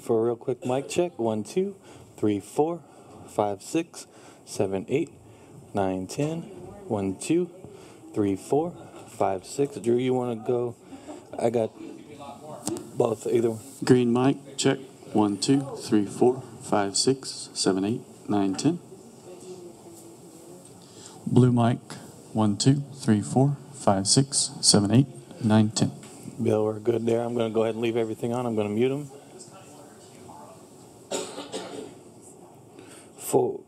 For a real quick mic check. One, two, three, four, five, six, seven, eight, nine, ten. One, two, three, four, five, six. Drew, you want to go? I got both. Either one. Green mic, check. One, two, three, four, five, six, seven, eight, nine, ten. Blue mic, one, two, three, four, five, six, seven, eight, nine, ten. Bill, we're good there. I'm going to go ahead and leave everything on. I'm going to mute them. for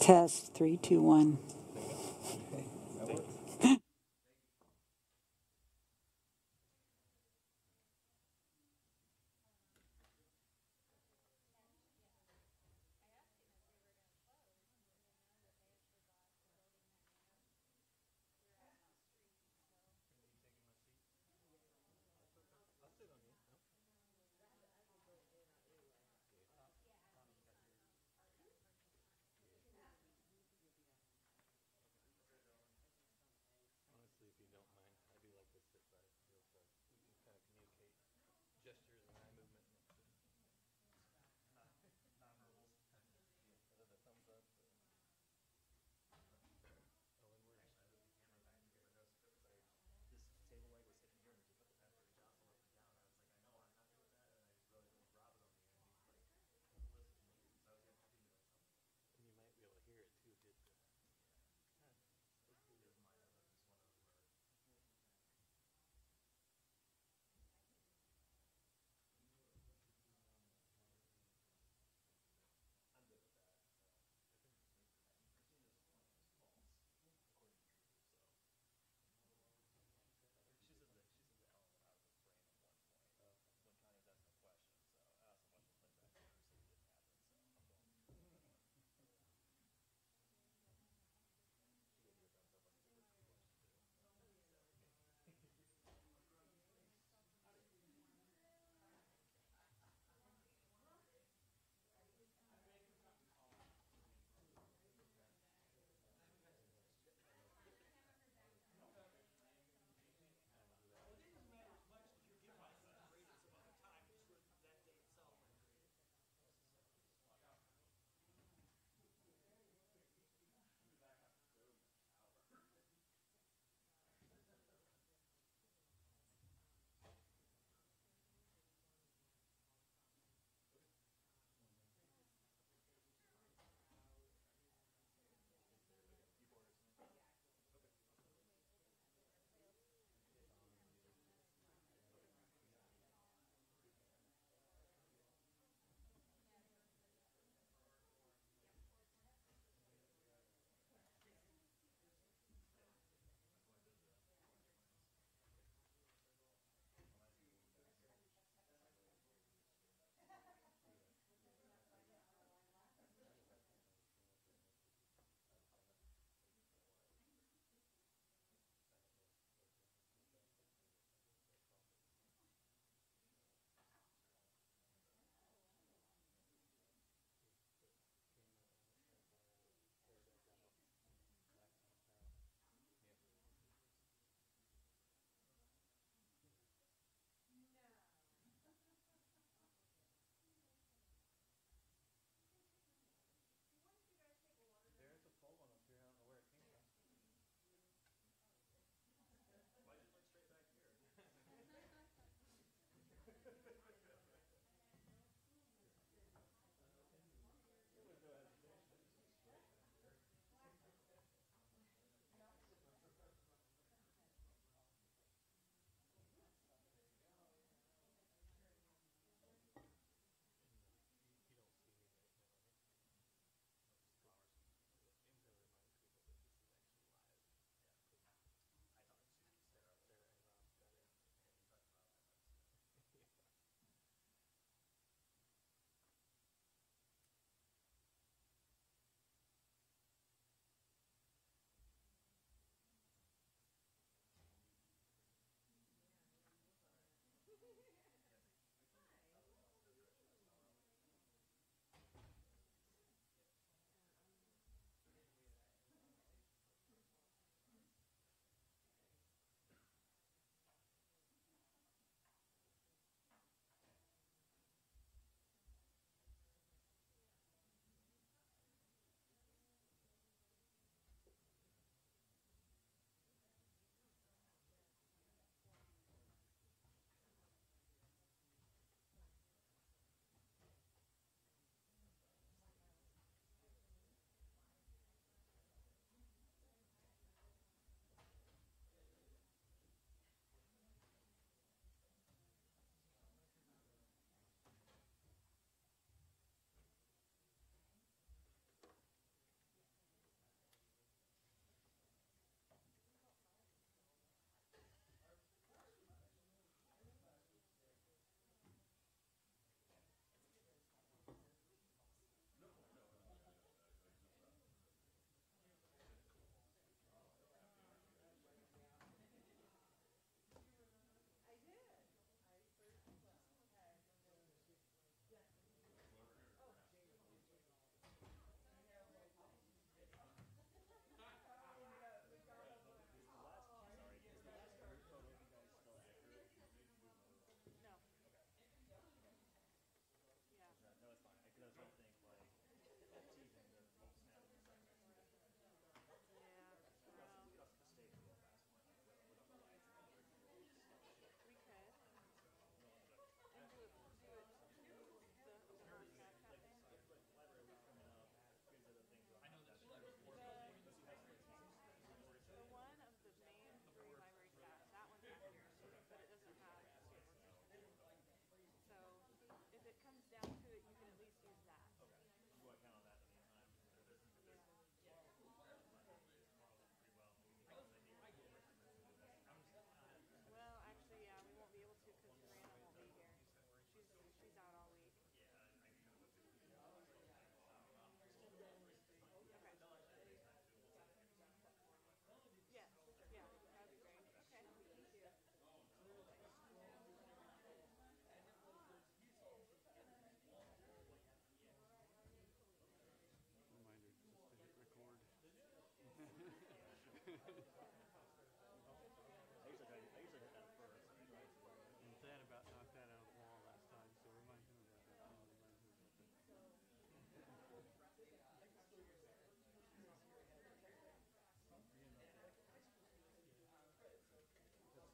Test, three, two, one.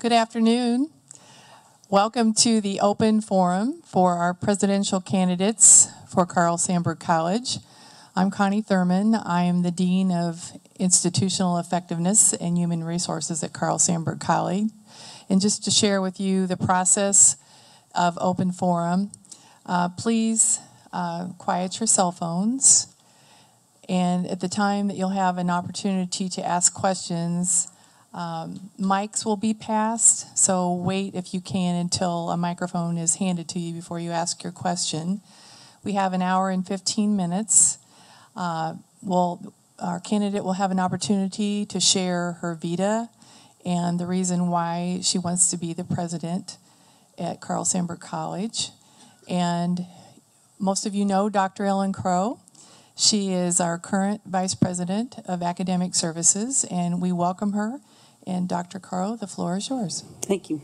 Good afternoon. Welcome to the open forum for our presidential candidates for Carl Sandburg College. I'm Connie Thurman. I am the Dean of Institutional Effectiveness and Human Resources at Carl Sandburg College. And just to share with you the process of open forum, uh, please uh, quiet your cell phones. And at the time that you'll have an opportunity to ask questions, um, mics will be passed, so wait if you can until a microphone is handed to you before you ask your question. We have an hour and 15 minutes. Uh, we'll, our candidate will have an opportunity to share her vita and the reason why she wants to be the president at Carl Sandburg College. And most of you know Dr. Ellen Crowe. She is our current Vice President of Academic Services, and we welcome her and Dr. Carl, the floor is yours. Thank you.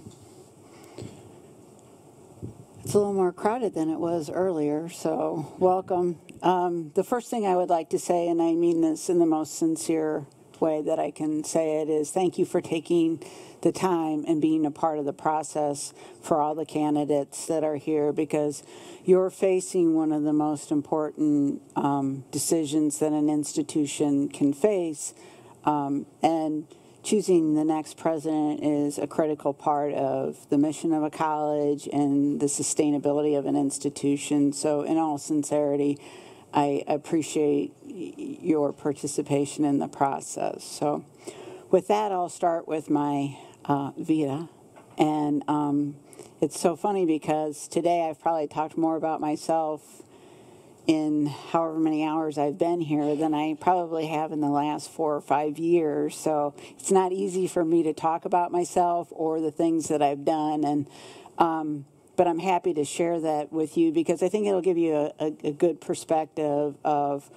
It's a little more crowded than it was earlier, so welcome. Um, the first thing I would like to say, and I mean this in the most sincere way that I can say it, is thank you for taking the time and being a part of the process for all the candidates that are here because you're facing one of the most important um, decisions that an institution can face. Um, and choosing the next president is a critical part of the mission of a college and the sustainability of an institution. So, in all sincerity, I appreciate your participation in the process. So, with that, I'll start with my uh, Vita. And um, it's so funny because today I've probably talked more about myself in however many hours I've been here than I probably have in the last four or five years. So it's not easy for me to talk about myself or the things that I've done. And Um, but I'm happy to share that with you because I think it'll give you a, a, a good perspective of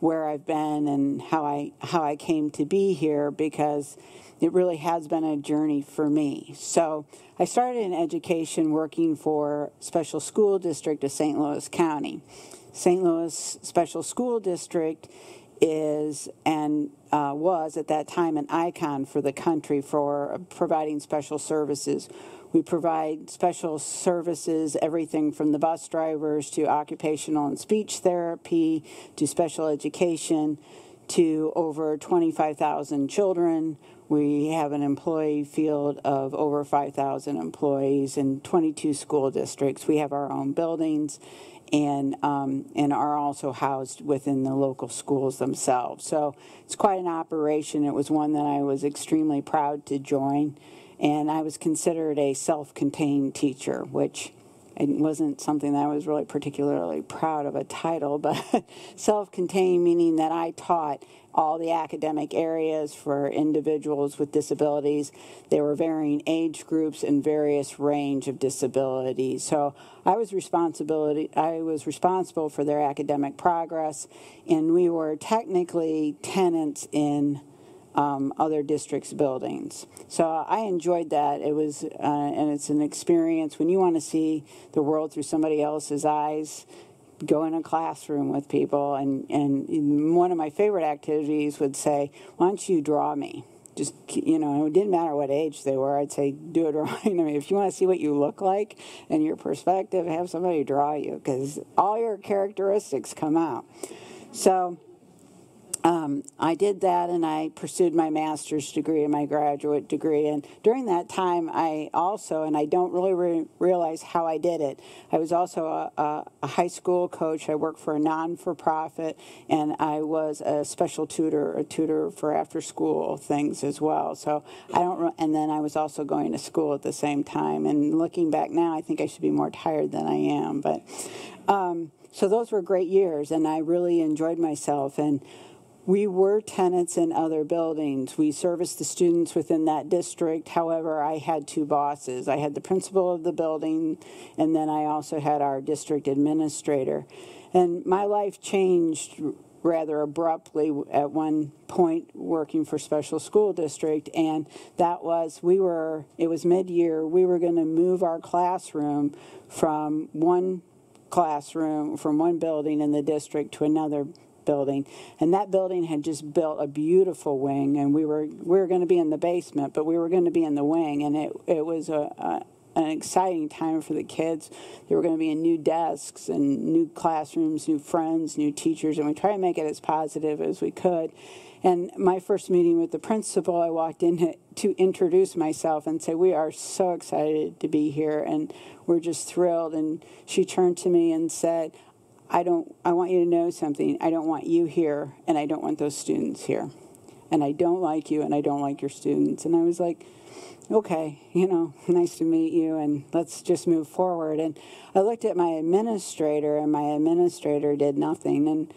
where I've been and how I how I came to be here because it really has been a journey for me. So I started in education working for Special School District of St. Louis County. St. Louis Special School District is and uh, was at that time an icon for the country for providing special services. We provide special services, everything from the bus drivers to occupational and speech therapy to special education to over 25,000 children. We have an employee field of over 5,000 employees in 22 school districts. We have our own buildings and um, and are also housed within the local schools themselves. So it's quite an operation. It was one that I was extremely proud to join, and I was considered a self-contained teacher, which it wasn't something that I was really particularly proud of a title, but self-contained meaning that I taught all the academic areas for individuals with disabilities. There were varying age groups and various range of disabilities. So I was responsibility I was responsible for their academic progress, and we were technically tenants in um, other districts' buildings. So I enjoyed that. It was, uh, and it's an experience when you want to see the world through somebody else's eyes. Go in a classroom with people, and, and one of my favorite activities would say, Why don't you draw me? Just, you know, it didn't matter what age they were. I'd say, Do a drawing. I mean, if you want to see what you look like and your perspective, have somebody draw you because all your characteristics come out. So, um, I did that and I pursued my master's degree and my graduate degree. And during that time, I also, and I don't really re- realize how I did it, I was also a, a, a high school coach. I worked for a non for profit and I was a special tutor, a tutor for after school things as well. So I don't, and then I was also going to school at the same time. And looking back now, I think I should be more tired than I am. But um, so those were great years and I really enjoyed myself. And we were tenants in other buildings. We serviced the students within that district. However, I had two bosses. I had the principal of the building, and then I also had our district administrator. And my life changed rather abruptly at one point working for special school district and that was we were it was mid-year we were going to move our classroom from one classroom from one building in the district to another building, and that building had just built a beautiful wing, and we were we were going to be in the basement, but we were going to be in the wing, and it it was a, a an exciting time for the kids. There were going to be in new desks and new classrooms, new friends, new teachers, and we tried to make it as positive as we could. And my first meeting with the principal, I walked in to introduce myself and say, We are so excited to be here and we're just thrilled. And she turned to me and said, I don't I want you to know something. I don't want you here and I don't want those students here. And I don't like you and I don't like your students. And I was like, okay, you know, nice to meet you and let's just move forward. And I looked at my administrator and my administrator did nothing and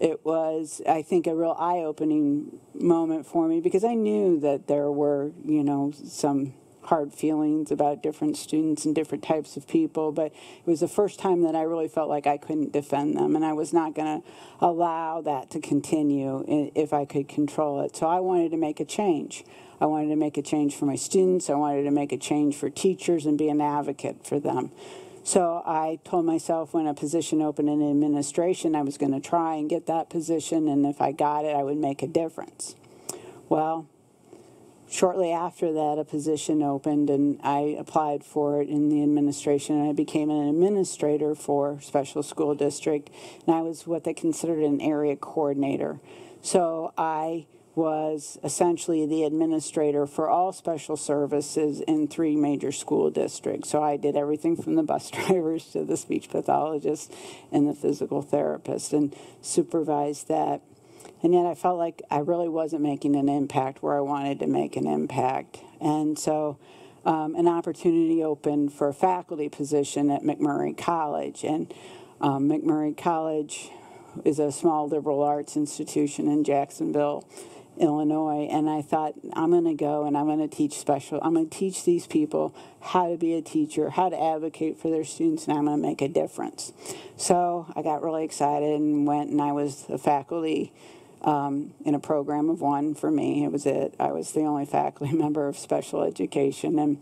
it was I think a real eye-opening moment for me because I knew that there were, you know, some hard feelings about different students and different types of people, but it was the first time that I really felt like I couldn't defend them, and I was not going to allow that to continue if I could control it. So I wanted to make a change. I wanted to make a change for my students. I wanted to make a change for teachers and be an advocate for them. So I told myself when a position opened in administration, I was going to try and get that position, and if I got it, I would make a difference. Well, shortly after that, a position opened, and I applied for it in the administration, and I became an administrator for Special School District, and I was what they considered an area coordinator. So I was essentially the administrator for all special services in three major school districts. So I did everything from the bus drivers to the speech pathologist and the physical therapist and supervised that. And yet I felt like I really wasn't making an impact where I wanted to make an impact. And so um, an opportunity opened for a faculty position at MacMurray College. And um, MacMurray College is a small liberal arts institution in Jacksonville Illinois, and I thought I'm going to go and I'm going to teach special. I'm going to teach these people how to be a teacher, how to advocate for their students, and I'm going to make a difference. So I got really excited and went, and I was a faculty um, in a program of one for me. It was it. I was the only faculty member of special education, and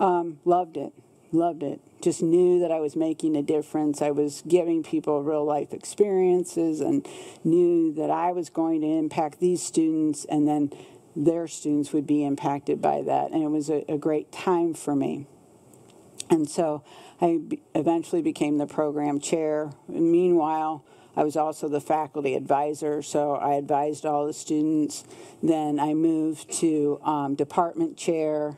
um, loved it. Loved it. Just knew that I was making a difference. I was giving people real life experiences and knew that I was going to impact these students and then their students would be impacted by that. And it was a, a great time for me. And so I eventually became the program chair. And meanwhile, I was also the faculty advisor, so I advised all the students. Then I moved to um, department chair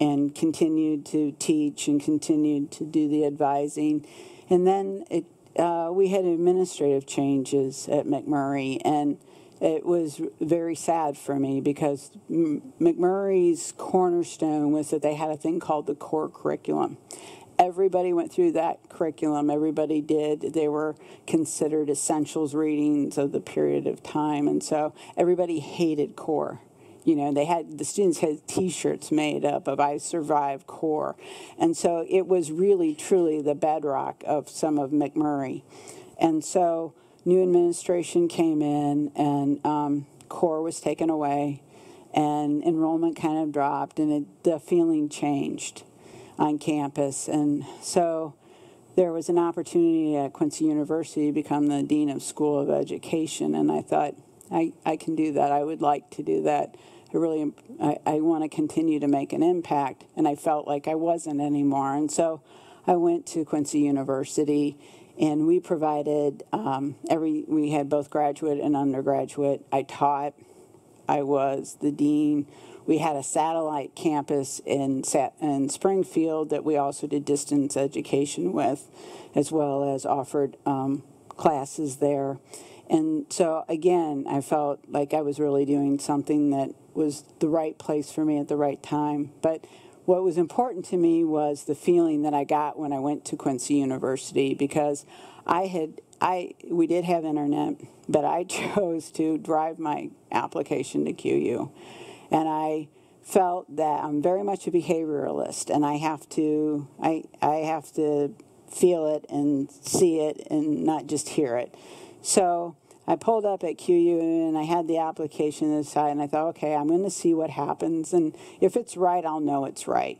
and continued to teach and continued to do the advising. And then it, uh, we had administrative changes at MacMurray, and it was very sad for me because MacMurray's cornerstone was that they had a thing called the core curriculum. Everybody went through that curriculum. Everybody did. They were considered essentials readings of the period of time. And so everybody hated core you know they had the students had t-shirts made up of i survived core and so it was really truly the bedrock of some of MacMurray and so new administration came in and um, core was taken away and enrollment kind of dropped and it, the feeling changed on campus and so there was an opportunity at quincy university to become the dean of school of education and i thought I, I can do that. I would like to do that. I really, um, I, I want to continue to make an impact, and I felt like I wasn't anymore. And so I went to Quincy University, and we provided um, every, we had both graduate and undergraduate. I taught, I was the dean. We had a satellite campus in, in Springfield that we also did distance education with, as well as offered um, classes there. And so again, I felt like I was really doing something that was the right place for me at the right time. But what was important to me was the feeling that I got when I went to Quincy University because I had I we did have internet, but I chose to drive my application to QU. And I felt that I'm very much a behavioralist and I have to I I have to feel it and see it and not just hear it. So I pulled up at QU and I had the application inside and I thought, okay, I'm going to see what happens. And if it's right, I'll know it's right.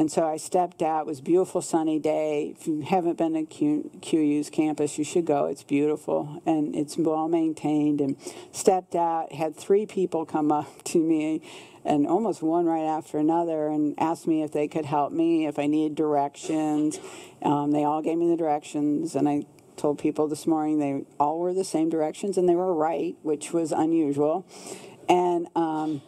And so I stepped out. It was a beautiful sunny day. If you haven't been to Q, QU's campus, you should go. It's beautiful and it's well maintained. And stepped out, had three people come up to me and almost one right after another and asked me if they could help me, if I needed directions. Um, they all gave me the directions and I told people this morning they all were the same directions and they were right, which was unusual. And um,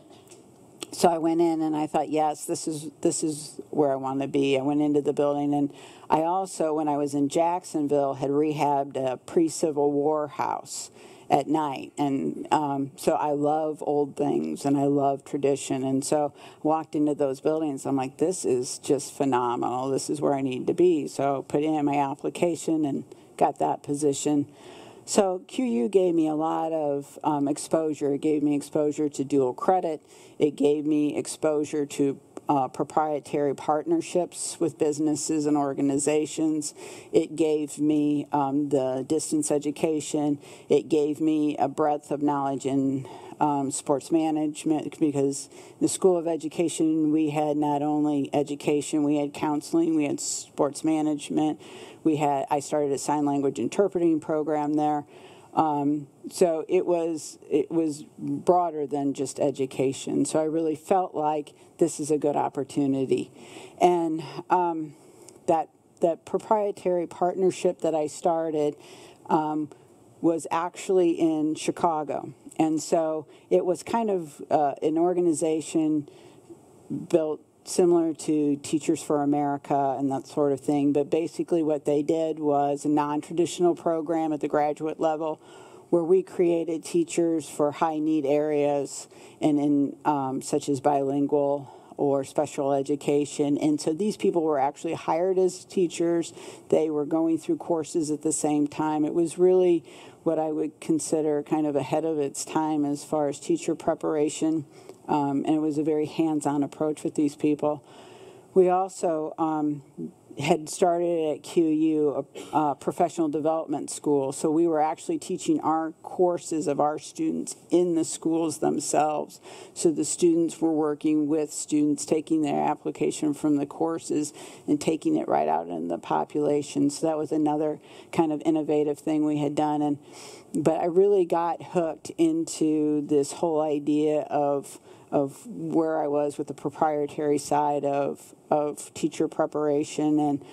so I went in and I thought, yes, this is this is where I want to be. I went into the building and I also, when I was in Jacksonville, had rehabbed a pre-Civil War house at night. And um, so I love old things and I love tradition. And so walked into those buildings. I'm like, this is just phenomenal. This is where I need to be. So put in my application and got that position. So QU gave me a lot of um, exposure. It gave me exposure to dual credit. It gave me exposure to uh, proprietary partnerships with businesses and organizations. It gave me um, the distance education. It gave me a breadth of knowledge in um, sports management because the School of Education we had not only education, we had counseling, we had sports management, we had I started a sign language interpreting program there. Um, so it was it was broader than just education. So I really felt like this is a good opportunity, and um, that that proprietary partnership that I started um, was actually in Chicago, and so it was kind of uh, an organization built similar to Teachers for America and that sort of thing. But basically, what they did was a non traditional program at the graduate level where we created teachers for high need areas and in um, such as bilingual or special education. And so these people were actually hired as teachers. They were going through courses at the same time. It was really what I would consider kind of ahead of its time as far as teacher preparation. Um, and it was a very hands on approach with these people. We also um, had started at QU a, a professional development school, so we were actually teaching our courses of our students in the schools themselves. So the students were working with students, taking their application from the courses and taking it right out in the population. So that was another kind of innovative thing we had done. And but I really got hooked into this whole idea of of where I was with the proprietary side of of teacher preparation and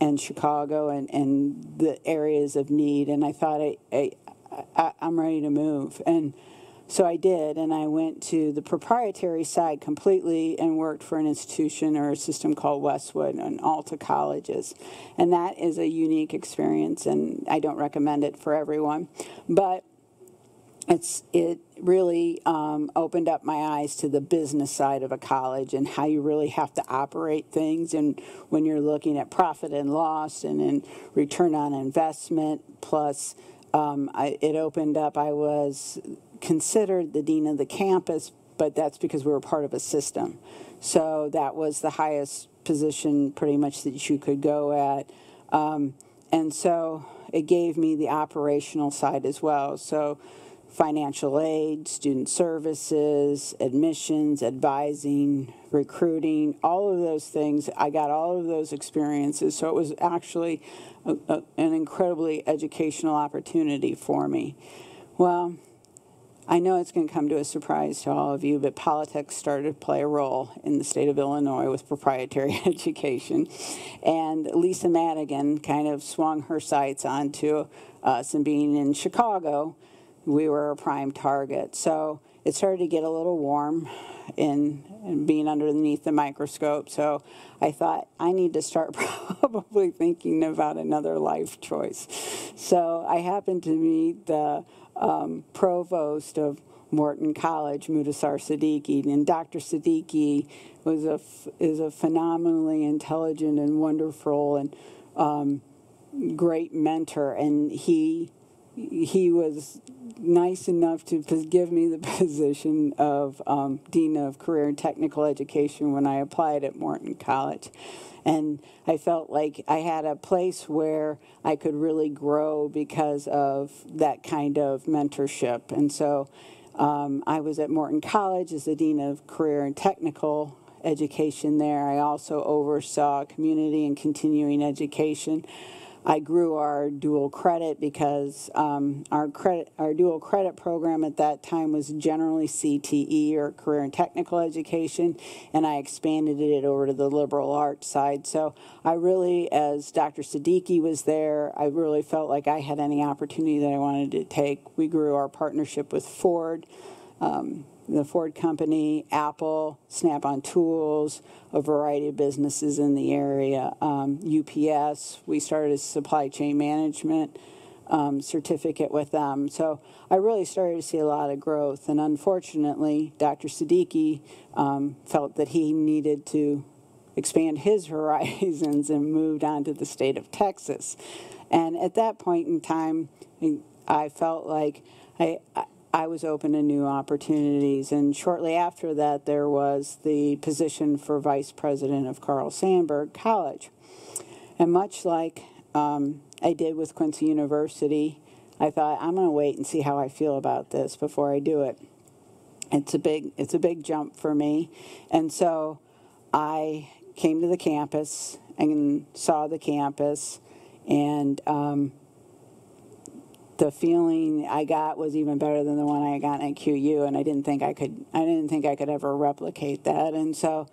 and Chicago and, and the areas of need. And I thought I, I, I I'm ready to move. And so I did, and I went to the proprietary side completely and worked for an institution or a system called Westwood and Alta Colleges. And that is a unique experience, and I don't recommend it for everyone. But it's it really um, opened up my eyes to the business side of a college and how you really have to operate things. And when you're looking at profit and loss and return on investment plus um, I, it opened up i was considered the dean of the campus but that's because we were part of a system. So that was the highest position pretty much that you could go at. Um, and so it gave me the operational side as well. So financial aid, student services, admissions, advising, recruiting, all of those things. I got all of those experiences. So it was actually a, a, an incredibly educational opportunity for me. Well, I know it's going to come to a surprise to all of you, but politics started to play a role in the state of Illinois with proprietary education. And Lisa Madigan kind of swung her sights onto us and being in Chicago we were a prime target. So it started to get a little warm in, in, being underneath the microscope. So I thought I need to start probably thinking about another life choice. So I happened to meet the um, provost of Morton College, Mudassar Siddiqui, and Dr. Siddiqui was a is a phenomenally intelligent and wonderful and um, great mentor, and he he was nice enough to give me the position of um, Dean of Career and Technical Education when I applied at Morton College. And I felt like I had a place where I could really grow because of that kind of mentorship. And so um, I was at Morton College as the Dean of Career and Technical Education there. I also oversaw community and continuing education. I grew our dual credit because um, our credit, our dual credit program at that time was generally CTE or career and technical education, and I expanded it over to the liberal arts side. So I really, as Dr. Siddiqui was there, I really felt like I had any opportunity that I wanted to take. We grew our partnership with Ford. Um, the Ford Company, Apple, Snap on Tools, a variety of businesses in the area. Um, UPS, we started a supply chain management um, certificate with them. So I really started to see a lot of growth. And unfortunately, Dr. Siddiqui um, felt that he needed to expand his horizons and moved on to the state of Texas. And at that point in time, I felt like I, I was open to new opportunities. And shortly after that, there was the position for vice president of Carl Sandburg College. And much like um, I did with Quincy University, I thought I'm going to wait and see how I feel about this before I do it. It's a big it's a big jump for me, and so I came to the campus and saw the campus, and um, the feeling I got was even better than the one I got at QU, and I didn't think I could. I didn't think I could ever replicate that, and so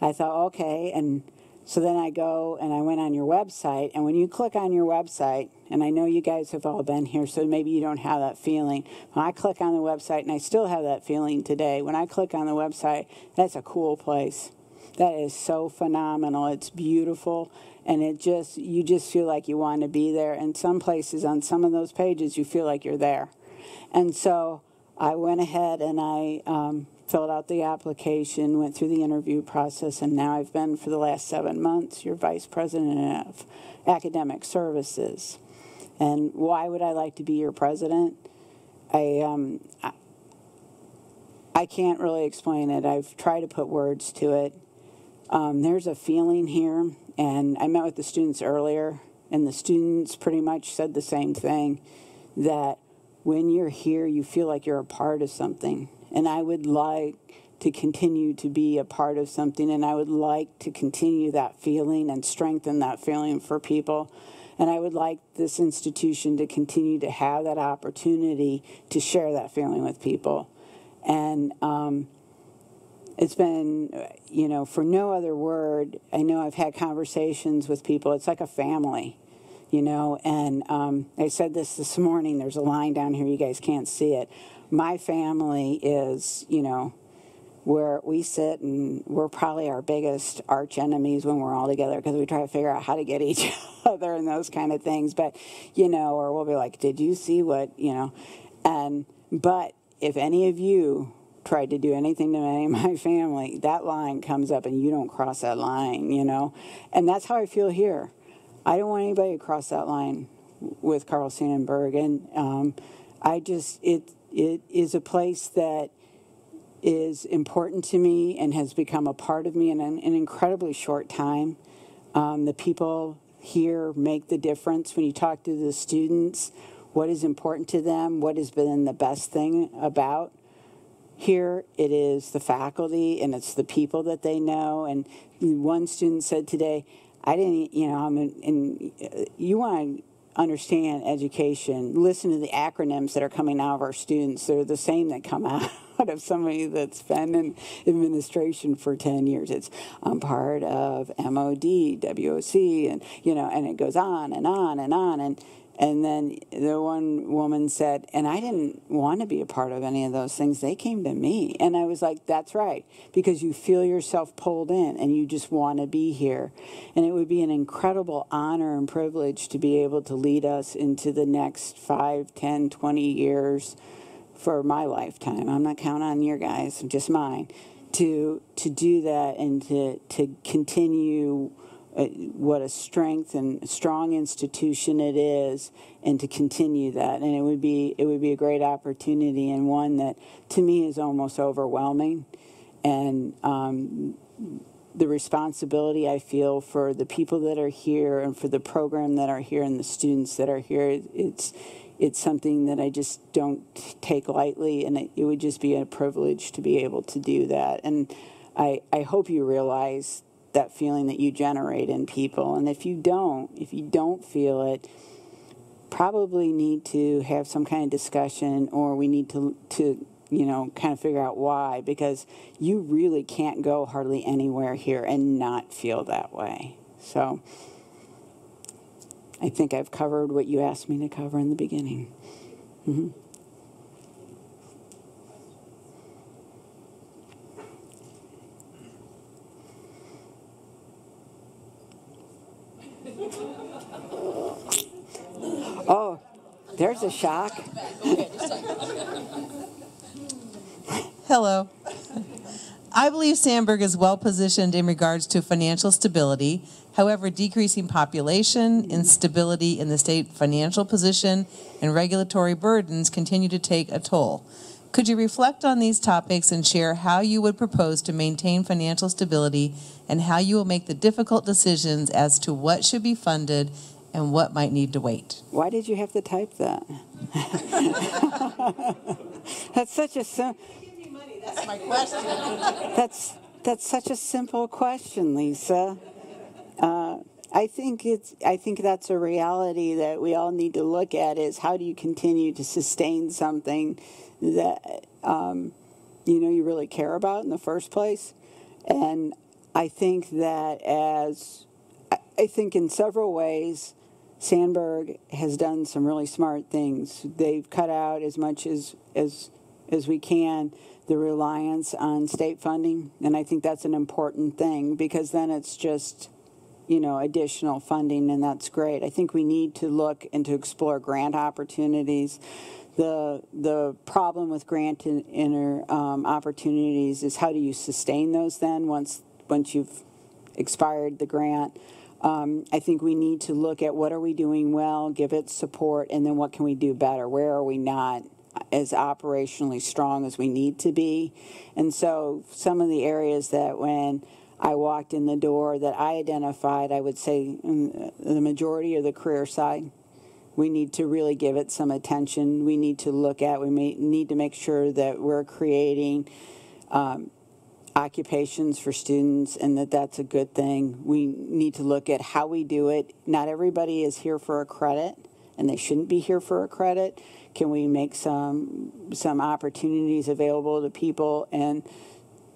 I thought, okay, and so then I go and I went on your website, and when you click on your website, and I know you guys have all been here, so maybe you don't have that feeling. When I click on the website, and I still have that feeling today, when I click on the website, that's a cool place. That is so phenomenal. It's beautiful and it just you just feel like you want to be there and some places on some of those pages you feel like you're there and so i went ahead and i um, filled out the application, went through the interview process, and now I've been for the last seven months your vice president of academic services. And why would I like to be your president? I, um, I, can't really explain it. I've tried to put words to it. Um, there's a feeling here, and I met with the students earlier, and the students pretty much said the same thing that when you're here, you feel like you're a part of something. And I would like to continue to be a part of something, and I would like to continue that feeling and strengthen that feeling for people. And I would like this institution to continue to have that opportunity to share that feeling with people. And um, it's been, you know, for no other word, I know I've had conversations with people. It's like a family, you know. And um, I said this this morning. There's a line down here. You guys can't see it. My family is, you know, where we sit and we're probably our biggest arch enemies when we're all together because we try to figure out how to get each other and those kind of things. But, you know, or we'll be like, did you see what, you know? And, but if any of you tried to do anything to any of my family, that line comes up and you don't cross that line, you know? And that's how I feel here. I don't want anybody to cross that line with Carl Sandburg. And um, I just, it, it is a place that is important to me and has become a part of me in an, an incredibly short time. Um, the people here make the difference when you talk to the students what is important to them, what has been the best thing about here it is the faculty and it's the people that they know. And one student said today, I didn't, you know, I'm in, in you want to understand education, listen to the acronyms that are coming out of our students. They're the same that come out of somebody that's been in administration for 10 years. It's I'm part of MOD, WOC, and, you know, and it goes on and on and on. And, and then the one woman said, and I didn't want to be a part of any of those things. They came to me. And I was like, that's right, because you feel yourself pulled in and you just want to be here. And it would be an incredible honor and privilege to be able to lead us into the next 5, 10, 20 years for my lifetime. I'm not counting on your guys, just mine, to, to do that and to, to continue what a strength and strong institution it is and to continue that. And it would be it would be a great opportunity and one that to me is almost overwhelming. And um, the responsibility I feel for the people that are here and for the program that are here and the students that are here it's it's something that I just don't take lightly and it, it would just be a privilege to be able to do that. And I, I hope you realize that feeling that you generate in people. And if you don't, if you don't feel it, probably need to have some kind of discussion or we need to to you know kind of figure out why because you really can't go hardly anywhere here and not feel that way. So I think I've covered what you asked me to cover in the beginning. Mm-hmm. Oh, there's a shock. Hello. I believe Sandburg is well positioned in regards to financial stability. However, decreasing population, instability in the state financial position, and regulatory burdens continue to take a toll. Could you reflect on these topics and share how you would propose to maintain financial stability and how you will make the difficult decisions as to what should be funded and what might need to wait? Why did you have to type that? that's such a sim- That's question. that's that's such a simple question, Lisa. Uh, I think it's I think that's a reality that we all need to look at is how do you continue to sustain something that um, you know you really care about in the first place, and I think that as I think in several ways Sandburg has done some really smart things. They've cut out as much as as as we can the reliance on state funding, and I think that's an important thing because then it's just you know additional funding, and that's great. I think we need to look and to explore grant opportunities the the problem with grant and inter um, opportunities is how do you sustain those then once once you've expired the grant. Um, I think we need to look at what are we doing well, give it support, and then what can we do better? Where are we not as operationally strong as we need to be? And so some of the areas that when I walked in the door that I identified, I would say mm, the majority of the career side. We need to really give it some attention. We need to look at, we may, need to make sure that we're creating um, occupations for students and that that's a good thing. We need to look at how we do it. Not everybody is here for a credit and they shouldn't be here for a credit. Can we make some some opportunities available to people and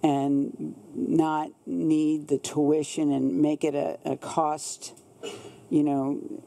and not need the tuition and make it a, a cost, you know,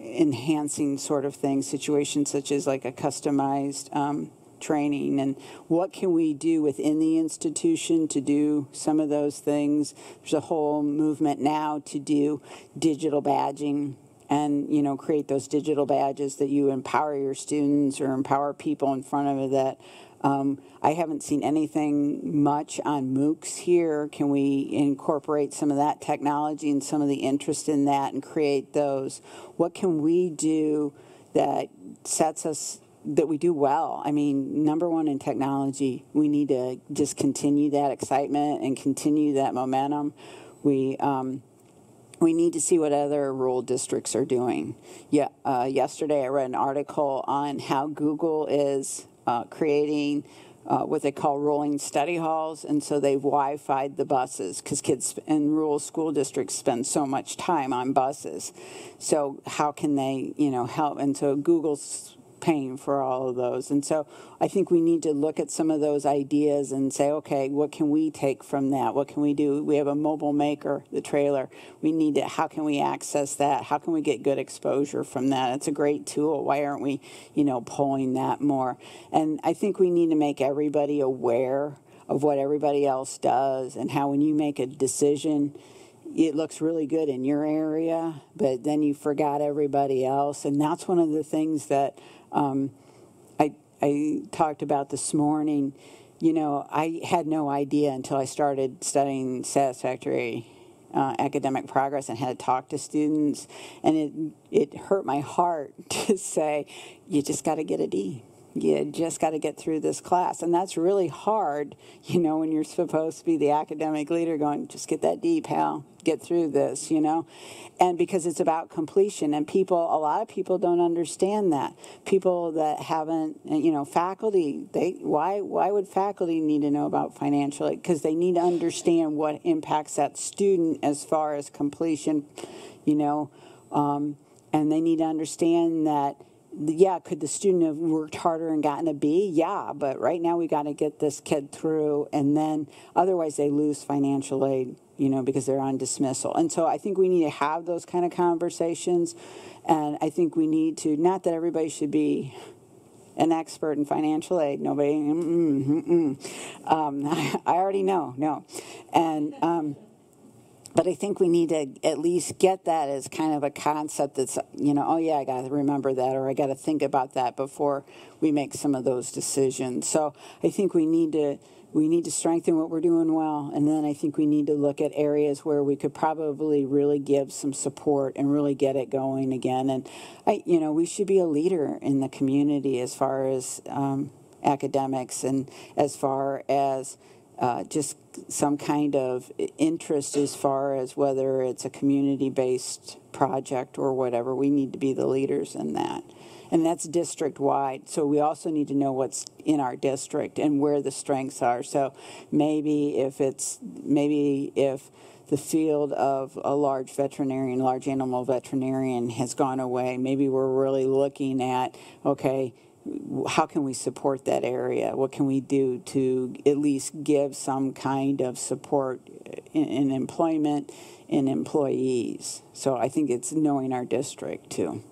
enhancing sort of thing, situations such as like a customized um, training and what can we do within the institution to do some of those things. There's a whole movement now to do digital badging and you know create those digital badges that you empower your students or empower people in front of that um, I haven't seen anything much on MOOCs here. Can we incorporate some of that technology and some of the interest in that and create those? What can we do that sets us that we do well? I mean, number one in technology, we need to just continue that excitement and continue that momentum. We um, we need to see what other rural districts are doing. Yeah, uh, yesterday I read an article on how Google is uh, creating uh, what they call rolling study halls, and so they've Wi-Fi'd the buses because kids in rural school districts spend so much time on buses. So how can they, you know, help? And so Google's paying for all of those. And so I think we need to look at some of those ideas and say, okay, what can we take from that? What can we do? We have a mobile maker, the trailer. We need to, how can we access that? How can we get good exposure from that? It's a great tool. Why aren't we, you know, pulling that more? And I think we need to make everybody aware of what everybody else does and how when you make a decision, it looks really good in your area, but then you forgot everybody else. And that's one of the things that um, I, I talked about this morning. You know, I had no idea until I started studying satisfactory uh, academic progress and had to talk to students, and it it hurt my heart to say, you just got to get a D you just got to get through this class. And that's really hard, you know, when you're supposed to be the academic leader going, just get that D, pal, get through this, you know. And because it's about completion, and people, a lot of people don't understand that. People that haven't, you know, faculty, they why why would faculty need to know about financial? aid? Because they need to understand what impacts that student as far as completion, you know, um, and they need to understand that yeah, could the student have worked harder and gotten a B? Yeah, but right now we got to get this kid through, and then otherwise they lose financial aid, you know, because they're on dismissal. And so I think we need to have those kind of conversations, and I think we need to, not that everybody should be an expert in financial aid. Nobody, mm-mm, mm-mm. Um, I already know, no. And, um, but I think we need to at least get that as kind of a concept that's, you know, oh yeah, I got to remember that or I got to think about that before we make some of those decisions. So I think we need to we need to strengthen what we're doing well and then I think we need to look at areas where we could probably really give some support and really get it going again and I you know we should be a leader in the community as far as um, academics and as far as uh, just some kind of interest as far as whether it's a community based project or whatever. We need to be the leaders in that. And that's district wide. So we also need to know what's in our district and where the strengths are. So maybe if it's, maybe if the field of a large veterinarian, large animal veterinarian has gone away, maybe we're really looking at, okay, how can we support that area? What can we do to at least give some kind of support in, in employment in employees? So I think it's knowing our district too.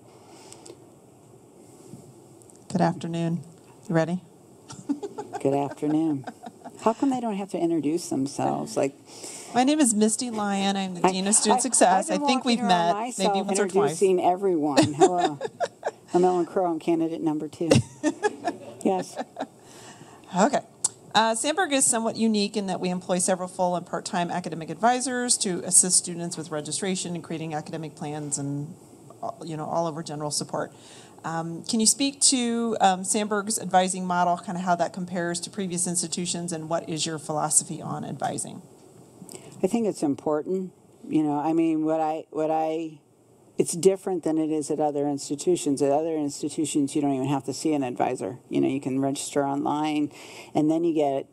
Good afternoon. You ready? Good afternoon. How come they don't have to introduce themselves? Like, My name is Misty Lyon. I'm the Dean of Student I- Success. I I've think we've met maybe once or twice. Introducing everyone. Hello. I'm Ellen Crowe. I'm candidate number two. Yes. Okay. Uh, Sandburg is somewhat unique in that we employ several full and part-time academic advisors to assist students with registration and creating academic plans and, uh, you know, all over general support. Um, can you speak to um, Sandburg's advising model, kind of how that compares to previous institutions, and what is your philosophy on advising? I think it's important. You know, I mean, what I what I it's different than it is at other institutions. At other institutions, you don't even have to see an advisor. You know, you can register online, and then you get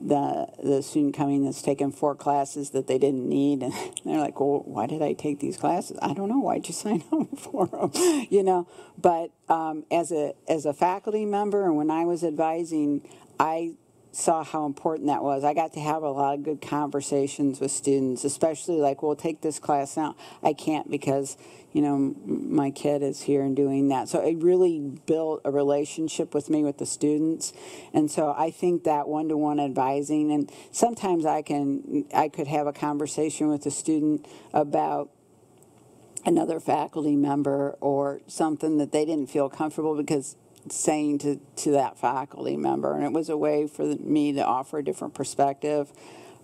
the the student coming that's taken four classes that they didn't need, and they're like, "Well, why did I take these classes? I don't know. Why'd you sign up for them?" You know. But um, as a as a faculty member, and when I was advising, I saw how important that was. I got to have a lot of good conversations with students, especially like, "Well, take this class now." I can't because you know my kid is here and doing that. So it really built a relationship with me with the students, and so I think that one-to-one advising, and sometimes I can I could have a conversation with a student about another faculty member or something that they didn't feel comfortable because saying to, to that faculty member. And it was a way for me to offer a different perspective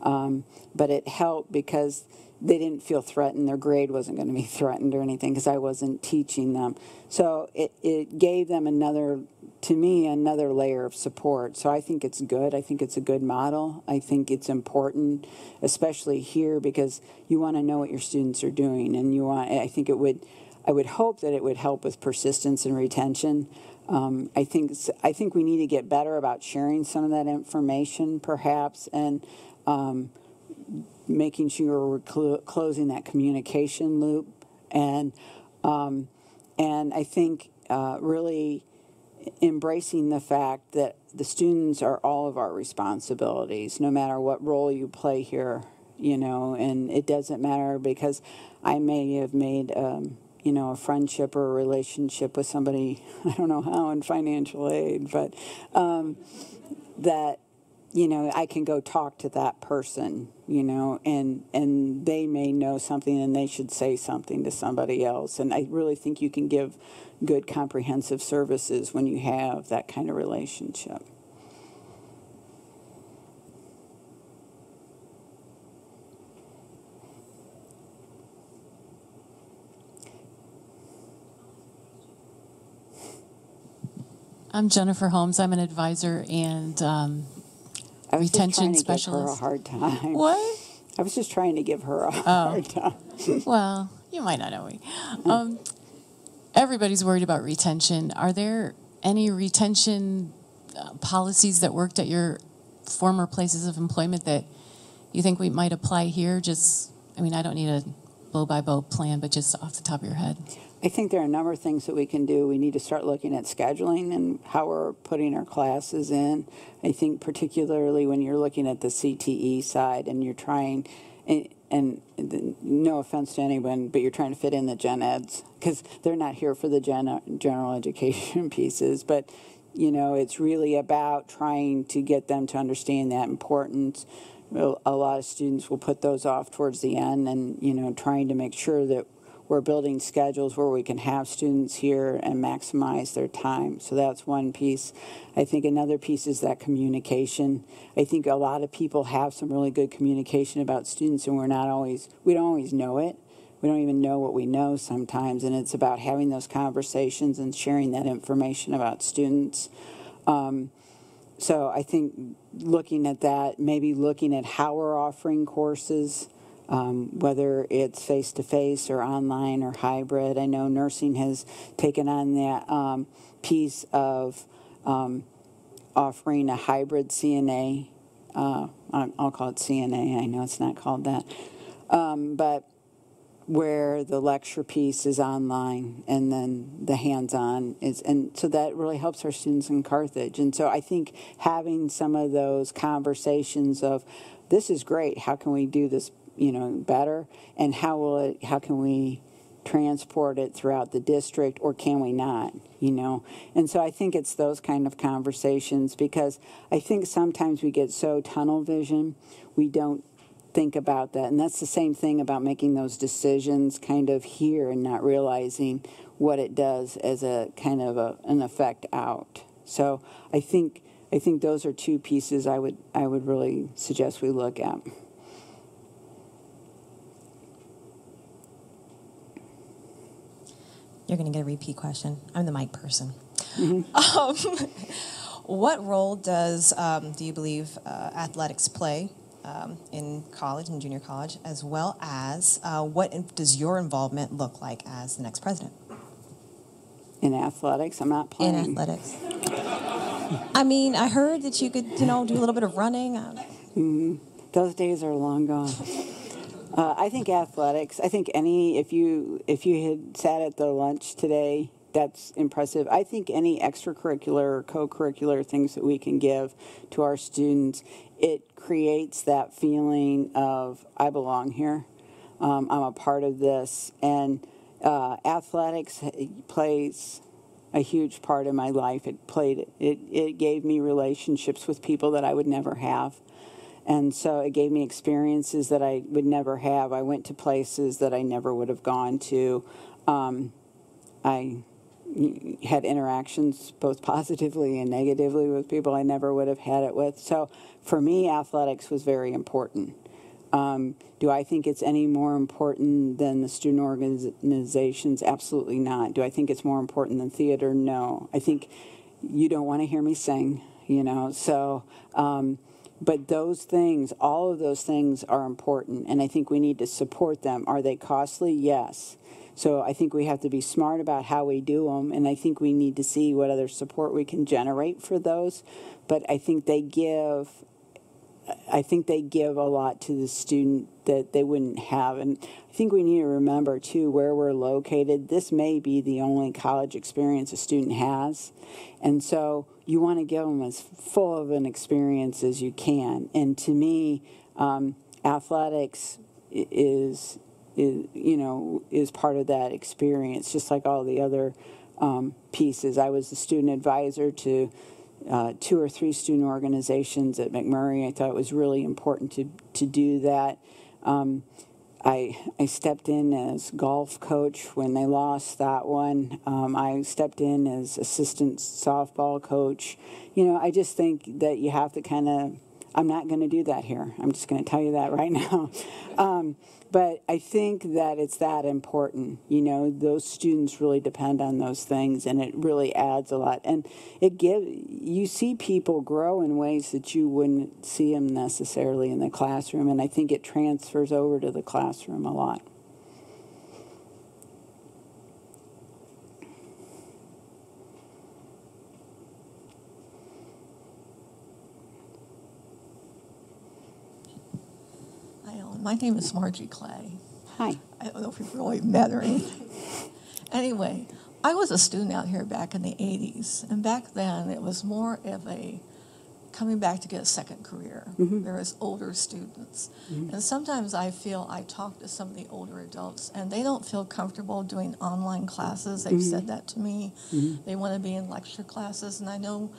um, but it helped because they didn't feel threatened. Their grade wasn't going to be threatened or anything because i wasn't teaching them. So it, it gave them another to me another layer of support. So i think it's good. I think it's a good model. I think it's important especially here because you want to know what your students are doing and you want i think it would i would hope that it would help with persistence and retention um, I think I think we need to get better about sharing some of that information, perhaps, and um, making sure we're cl- closing that communication loop, and um, and I think uh, really embracing the fact that the students are all of our responsibilities, no matter what role you play here, you know, and it doesn't matter because I may have made. You know, a friendship or a relationship with somebody, I don't know how in financial aid, but um, that, you know, I can go talk to that person, you know, and, and they may know something and they should say something to somebody else. And I really think you can give good comprehensive services when you have that kind of relationship. I'm Jennifer Holmes. I'm an advisor and um, I was Retention just trying to give her a specialist. hard time. what? I was just trying to give her a hard time. Well, you might not know me. Um, everybody's worried about retention. Are there any retention uh, policies that worked at your former places of employment that you think we might apply here? Just, I mean, I don't need a blow by blow plan, but just off the top of your head. I think there are a number of things that we can do. We need to start looking at scheduling and how we're putting our classes in. I think particularly when you're looking at the CTE side and you're trying, and, and no offense to anyone, but you're trying to fit in the gen eds because they're not here for the gen, general education pieces. But you know, it's really about trying to get them to understand that importance. A lot of students will put those off towards the end, and you know, trying to make sure that we're building schedules where we can have students here and maximize their time. So that's one piece. I think another piece is that communication. I think a lot of people have some really good communication about students, and we're not always, we don't always know it. We don't even know what we know sometimes, and it's about having those conversations and sharing that information about students. Um, so I think looking at that, maybe looking at how we're offering courses, um, whether it's face to face or online or hybrid. I know nursing has taken on that um, piece of um, offering a hybrid CNA. Uh, I'll call it CNA. I know it's not called that, um, but where the lecture piece is online and then the hands-on is and so that really helps our students in carthage and so i think having some of those conversations of this is great how can we do this you know better and how will it how can we transport it throughout the district or can we not you know and so i think it's those kind of conversations because i think sometimes we get so tunnel vision we don't think about that. And that's the same thing about making those decisions kind of here and not realizing what it does as a kind of a, an effect out. So I think I think those are two pieces I would I would really suggest we look at. You're going to get a repeat question. I'm the mic person. Mm-hmm. Um, what role does um, do you believe uh, athletics play um, in college and junior college, as well as uh, what does your involvement look like as the next president In athletics, I'm not playing. in athletics? I mean, I heard that you could, you know, do a little bit of running. Uh, Those days are long gone. Uh, I think athletics. I think any if you if you had sat at the lunch today, that's impressive. I think any extracurricular, or co-curricular things that we can give to our students, it creates that feeling of I belong here. Um, I'm a part of this, and uh, athletics plays a huge part of my life. It played it. It gave me relationships with people that I would never have. And so it gave me experiences that I would never have. I went to places that I never would have gone to. Um, I had interactions both positively and negatively with people I never would have had it with. So for me, athletics was very important. Um, do I think it's any more important than the student organizations? Absolutely not. Do I think it's more important than theater? No. I think you don't want to hear me sing, you know. So, um, but those things, all of those things are important, and I think we need to support them. Are they costly? Yes. So I think we have to be smart about how we do them, and I think we need to see what other support we can generate for those. But I think they give I think they give a lot to the student that they wouldn't have. And I think we need to remember, too, where we're located. This may be the only college experience a student has. And so you want to give them as full of an experience as you can. And to me, um, athletics is, is, you know, is part of that experience, just like all the other um, pieces. I was the student advisor to uh, two or three student organizations at MacMurray. I thought it was really important to, to do that. Um, I, I stepped in as golf coach when they lost that one. Um, I stepped in as assistant softball coach. You know, I just think that you have to kind of, I'm not going to do that here. I'm just going to tell you that right now. Um, but I think that it's that important. You know, those students really depend on those things, and it really adds a lot. And it give you see people grow in ways that you wouldn't see them necessarily in the classroom, and I think it transfers over to the classroom a lot. My name is Margie Clay. Hi. I don't know if we've really met or anything. anyway, I was a student out here back in the 80s, and back then it was more of a coming back to get a second career. Mm-hmm. There was older students. Mm-hmm. And sometimes I feel I talk to some of the older adults, and they don't feel comfortable doing online classes. They've mm-hmm. said that to me. They want to be in lecture classes, and I know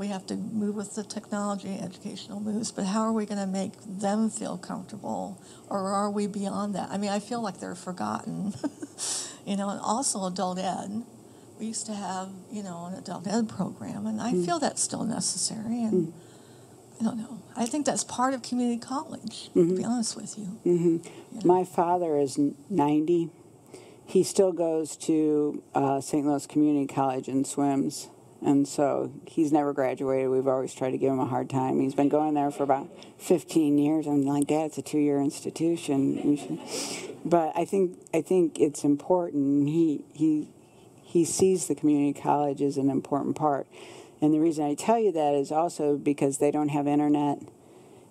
we have to move with the technology, educational moves, but how are we going to make them feel comfortable? Or are we beyond that? I mean, I feel like they're forgotten. you know, and also adult ed. We used to have, you know, an adult ed program, and I hmm. feel that's still necessary. And hmm. I don't know. I think that's part of community college, to be mm-hmm. honest with you. Mm-hmm. My father is 90. He still goes to uh, St. Louis Community College and swims. And so he's never graduated. We've always tried to give him a hard time. He's been going there for about 15 years. I'm like, Dad, it's a two year institution. But I think, I think it's important. He, he, he sees the community college as an important part. And the reason I tell you that is also because they don't have internet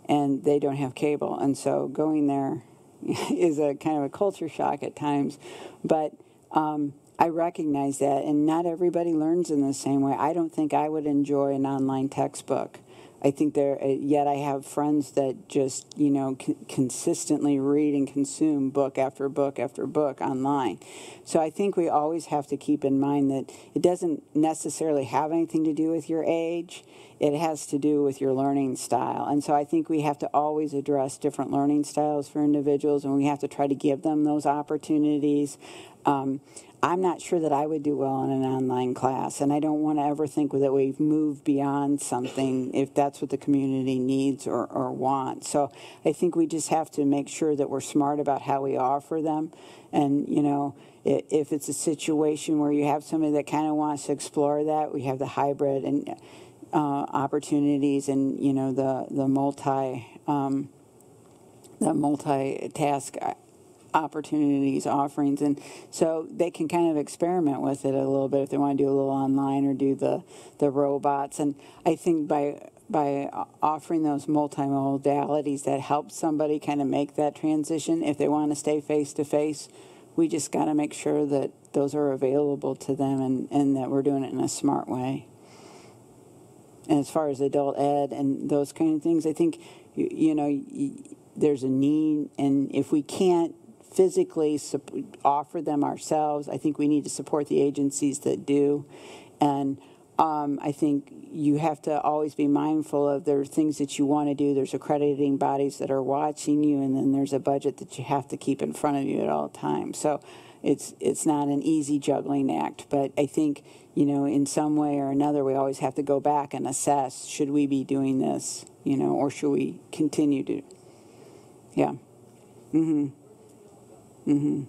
and they don't have cable. And so going there is a kind of a culture shock at times. But um, I recognize that, and not everybody learns in the same way. I don't think I would enjoy an online textbook. I think there, uh, yet I have friends that just, you know, c- consistently read and consume book after book after book online. So I think we always have to keep in mind that it doesn't necessarily have anything to do with your age. It has to do with your learning style. And so I think we have to always address different learning styles for individuals, and we have to try to give them those opportunities. Um, I'm not sure that I would do well in an online class, and I don't want to ever think that we've moved beyond something if that's what the community needs or, or wants. So I think we just have to make sure that we're smart about how we offer them. And, you know, if it's a situation where you have somebody that kind of wants to explore that, we have the hybrid and uh, opportunities and, you know, the, the multi, um, the multitask opportunities, offerings, and so they can kind of experiment with it a little bit if they want to do a little online or do the the robots. And I think by by offering those multimodalities, that helps somebody kind of make that transition. If they want to stay face to face, we just got to make sure that those are available to them and, and that we're doing it in a smart way. And as far as adult ed and those kind of things, I think you, you know y there's a need, and if we can't physically offer them ourselves, I think we need to support the agencies that do. And um, I think you have to always be mindful of there are things that you want to do. There's accrediting bodies that are watching you, and then there's a budget that you have to keep in front of you at all times. So it's it's not an easy juggling act. But I think you know in some way or another we always have to go back and assess: should we be doing this, you know, or should we continue to? Yeah. Mm-hmm. Mm-hmm.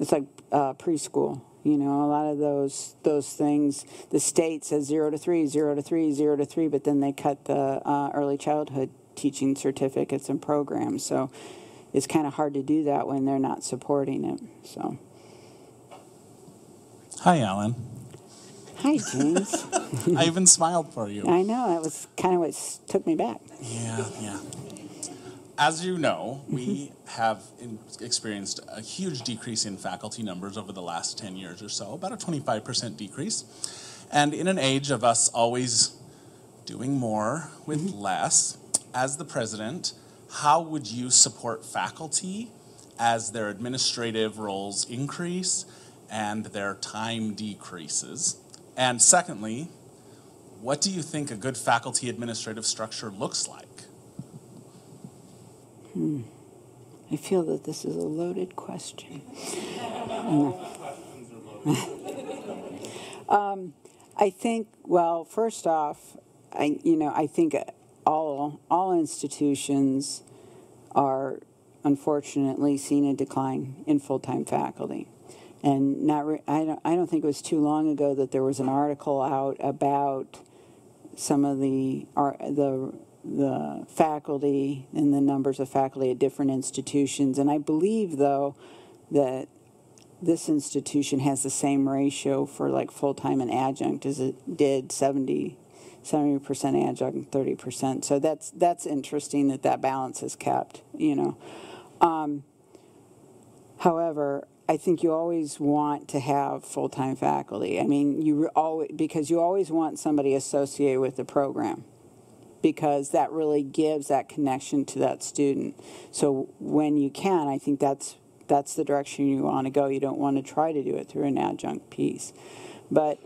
It's like uh, preschool. You know, a lot of those those things. The state says zero to three, zero to three, zero to three, but then they cut the uh, early childhood teaching certificates and programs. So it's kind of hard to do that when they're not supporting it. So, Hi, Alan. hi, James. I even smiled for you. I know that was kind of what took me back. Yeah, yeah. As you know, mm-hmm. we have in, experienced a huge decrease in faculty numbers over the last 10 years or so, about a 25% decrease. And in an age of us always doing more with mm-hmm. less, as the president, how would you support faculty as their administrative roles increase and their time decreases? And secondly, what do you think a good faculty administrative structure looks like? I feel that this is a loaded question. um, I think, well, first off, I you know I think all all institutions are unfortunately seeing a decline in full time faculty, and not I don't I don't think it was too long ago that there was an article out about some of the the the faculty and the numbers of faculty at different institutions. And I believe though that this institution has the same ratio for like full time and adjunct as it did 70 70% adjunct, and thirty percent. So that's that's interesting that that balance is kept. You know. Um, however, I think you always want to have full time faculty. I mean, you always because you always want somebody associated with the program because that really gives that connection to that student. So when you can, I think that's that's the direction you want to go. You don't want to try to do it through an adjunct piece, but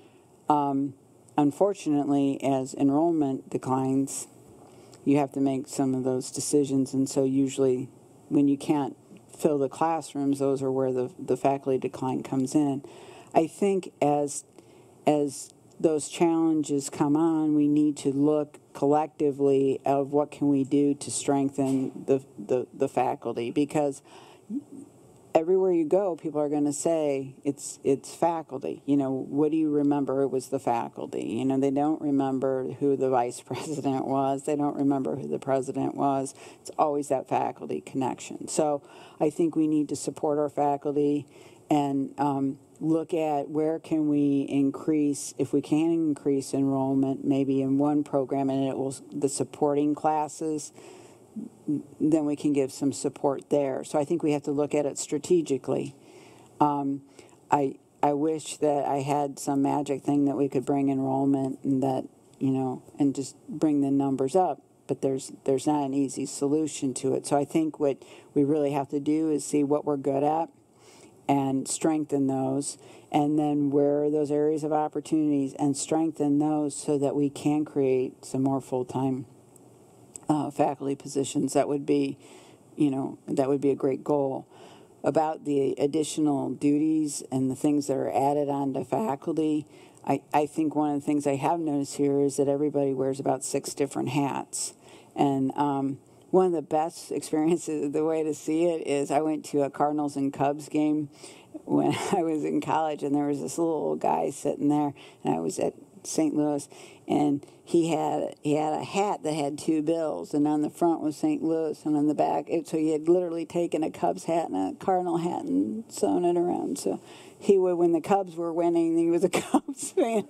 um, unfortunately, as enrollment declines, you have to make some of those decisions, and so usually, when you can't fill the classrooms, those are where the the faculty decline comes in. I think as as those challenges come on, we need to look collectively of what can we do to strengthen the, the, the faculty because everywhere you go, people are going to say it's it's faculty. You know, what do you remember? It was the faculty. You know, they don't remember who the vice president was. They don't remember who the president was. It's always that faculty connection. So I think we need to support our faculty and um, look at where can we increase if we can increase enrollment maybe in one program and it will the supporting classes then we can give some support there. So I think we have to look at it strategically. Um, I I wish that I had some magic thing that we could bring enrollment and that you know and just bring the numbers up. But there's there's not an easy solution to it. So I think what we really have to do is see what we're good at and strengthen those and then where are those areas of opportunities and strengthen those so that we can create some more full-time uh, faculty positions. That would be, you know, that would be a great goal. about the additional duties and the things that are added on to faculty, I, I think one of the things I have noticed here is that everybody wears about six different hats. And um, one of the best experiences, the way to see it is I went to a Cardinals and Cubs game when I was in college, and there was this little guy sitting there, and I was at St. Louis, and he had he had a hat that had two bills, and on the front was St. Louis, and on the back, it, so he had literally taken a Cubs hat and a Cardinal hat and sewn it around. So he would, when the Cubs were winning, he was a Cubs fan.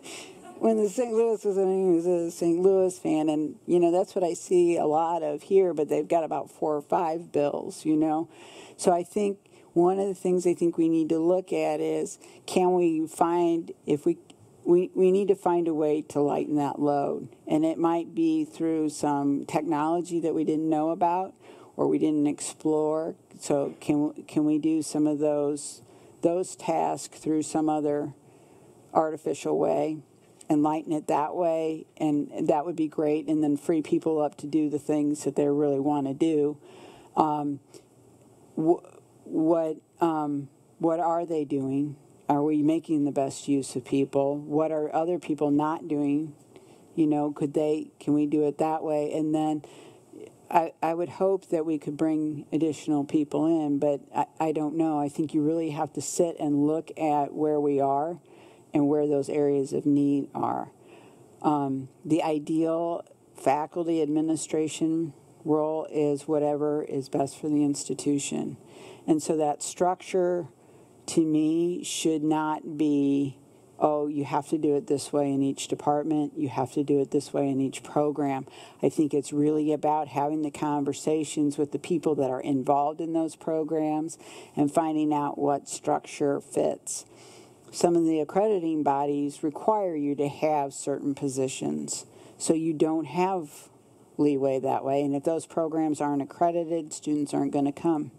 When the St. Louis was winning, he was a St. Louis fan, and you know that's what I see a lot of here. But they've got about four or five bills, you know. So I think one of the things I think we need to look at is can we find if we we, we need to find a way to lighten that load. And it might be through some technology that we didn't know about or we didn't explore. So can, can we do some of those, those tasks through some other artificial way and lighten it that way? And that would be great. And then free people up to do the things that they really want to do. Um, wh- what, um, what are they doing? Are we making the best use of people? What are other people not doing? You know, could they, can we do it that way? And then I, I would hope that we could bring additional people in, but I, I don't know. I think you really have to sit and look at where we are and where those areas of need are. Um, the ideal faculty administration role is whatever is best for the institution. And so that structure to me should not be oh you have to do it this way in each department you have to do it this way in each program i think it's really about having the conversations with the people that are involved in those programs and finding out what structure fits some of the accrediting bodies require you to have certain positions so you don't have leeway that way and if those programs aren't accredited students aren't going to come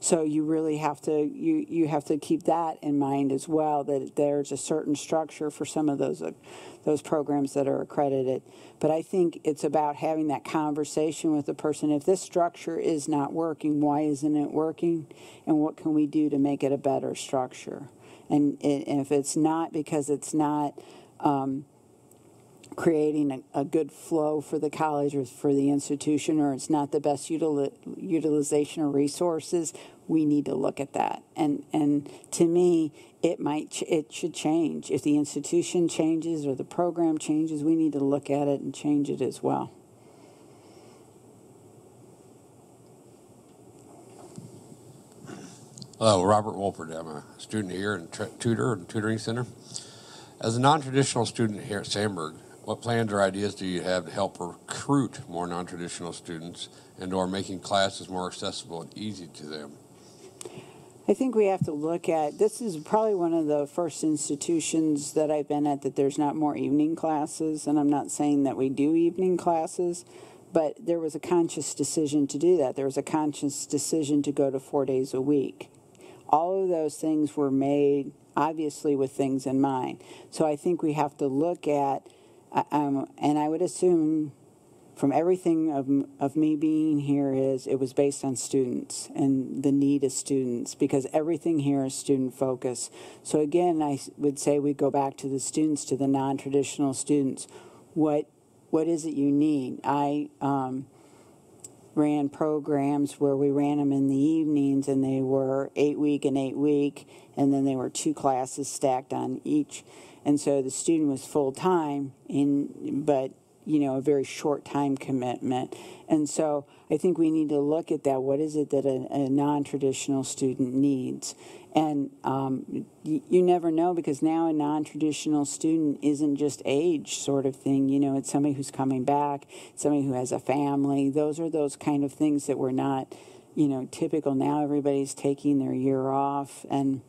so you really have to you you have to keep that in mind as well that there's a certain structure for some of those uh, those programs that are accredited. But I think it's about having that conversation with the person. If this structure is not working, why isn't it working, and what can we do to make it a better structure? And, and if it's not because it's not. Um, creating a, a, good flow for the college or for the institution or it's not the best util- utilization of resources we need to look at that and and to me it might ch- it should change if the institution changes or the program changes we need to look at it and change it as well Hello, Robert Wolford. I'm a student here tra- tutor and tutoring center. As a non-traditional student here at Sandburg, what plans or ideas do you have to help recruit more non-traditional students and or making classes more accessible and easy to them? I think we have to look at this is probably one of the first institutions that I've been at that there's not more evening classes and I'm not saying that we do evening classes but there was a conscious decision to do that there was a conscious decision to go to 4 days a week all of those things were made obviously with things in mind so I think we have to look at um, and I would assume from everything of, of me being here is it was based on students and the need of students because everything here is student focused. So again, I would say we go back to the students, to the non-traditional students. What what is it you need? I um, ran programs where we ran them in the evenings and they were eight week and eight week and then they were two classes stacked on each. And so the student was full time in but you know a very short time commitment. And so i think we need to look at that. What is it that a, a non-traditional student needs? And um, you, you never know because now a non-traditional student isn't just age sort of thing. You know it's somebody who's coming back somebody who has a family. Those are those kind of things that we're not you know typical. Now everybody's taking their year off and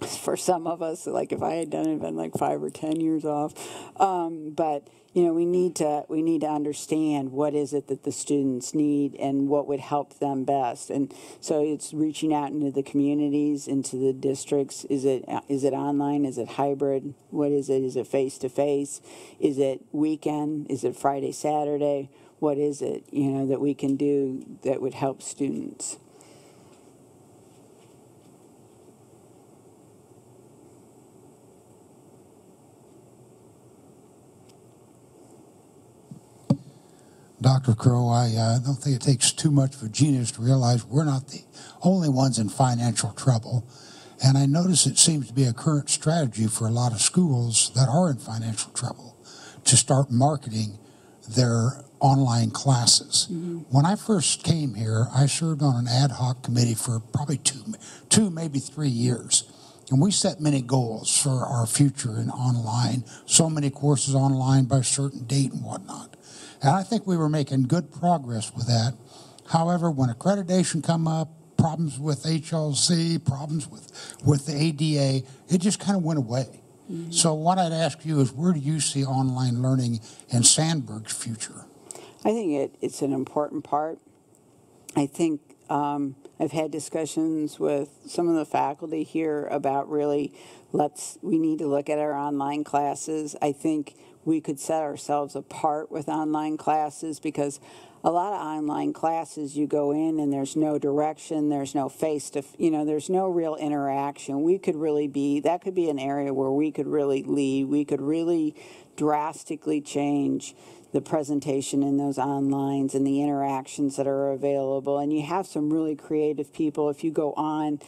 for some of us like if i had done it been like five or ten years off. Um, but you know we need to we need to understand what is it that the students need and what would help them best. And so it's reaching out into the communities into the districts. Is it is it online? Is it hybrid? What is it? Is it face to face is it weekend? Is it friday saturday? What is it you know that we can do that would help students Dr. Crowe, I uh, don't think it takes too much of a genius to realize we're not the only ones in financial trouble. And I notice it seems to be a current strategy for a lot of schools that are in financial trouble to start marketing their online classes. When I first came here, I served on an ad hoc committee for probably two, two maybe three years. And we set many goals for our future in online, so many courses online by a certain date and whatnot. And I think we were making good progress with that. However, when accreditation come up, problems with HLC, problems with, with the ADA, it just kind of went away. So what I'd ask you is where do you see online learning in Sandburg's future? I think it, it's an important part. I think um, I've had discussions with some of the faculty here about really let's we need to look at our online classes. I think we could set ourselves apart with online classes because a lot of online classes you go in and there's no direction, there's no face to, you know, there's no real interaction. We could really be that could be an area where we could really lead. We could really drastically change the presentation in those onlines and the interactions that are available. And you have some really creative people. If you go on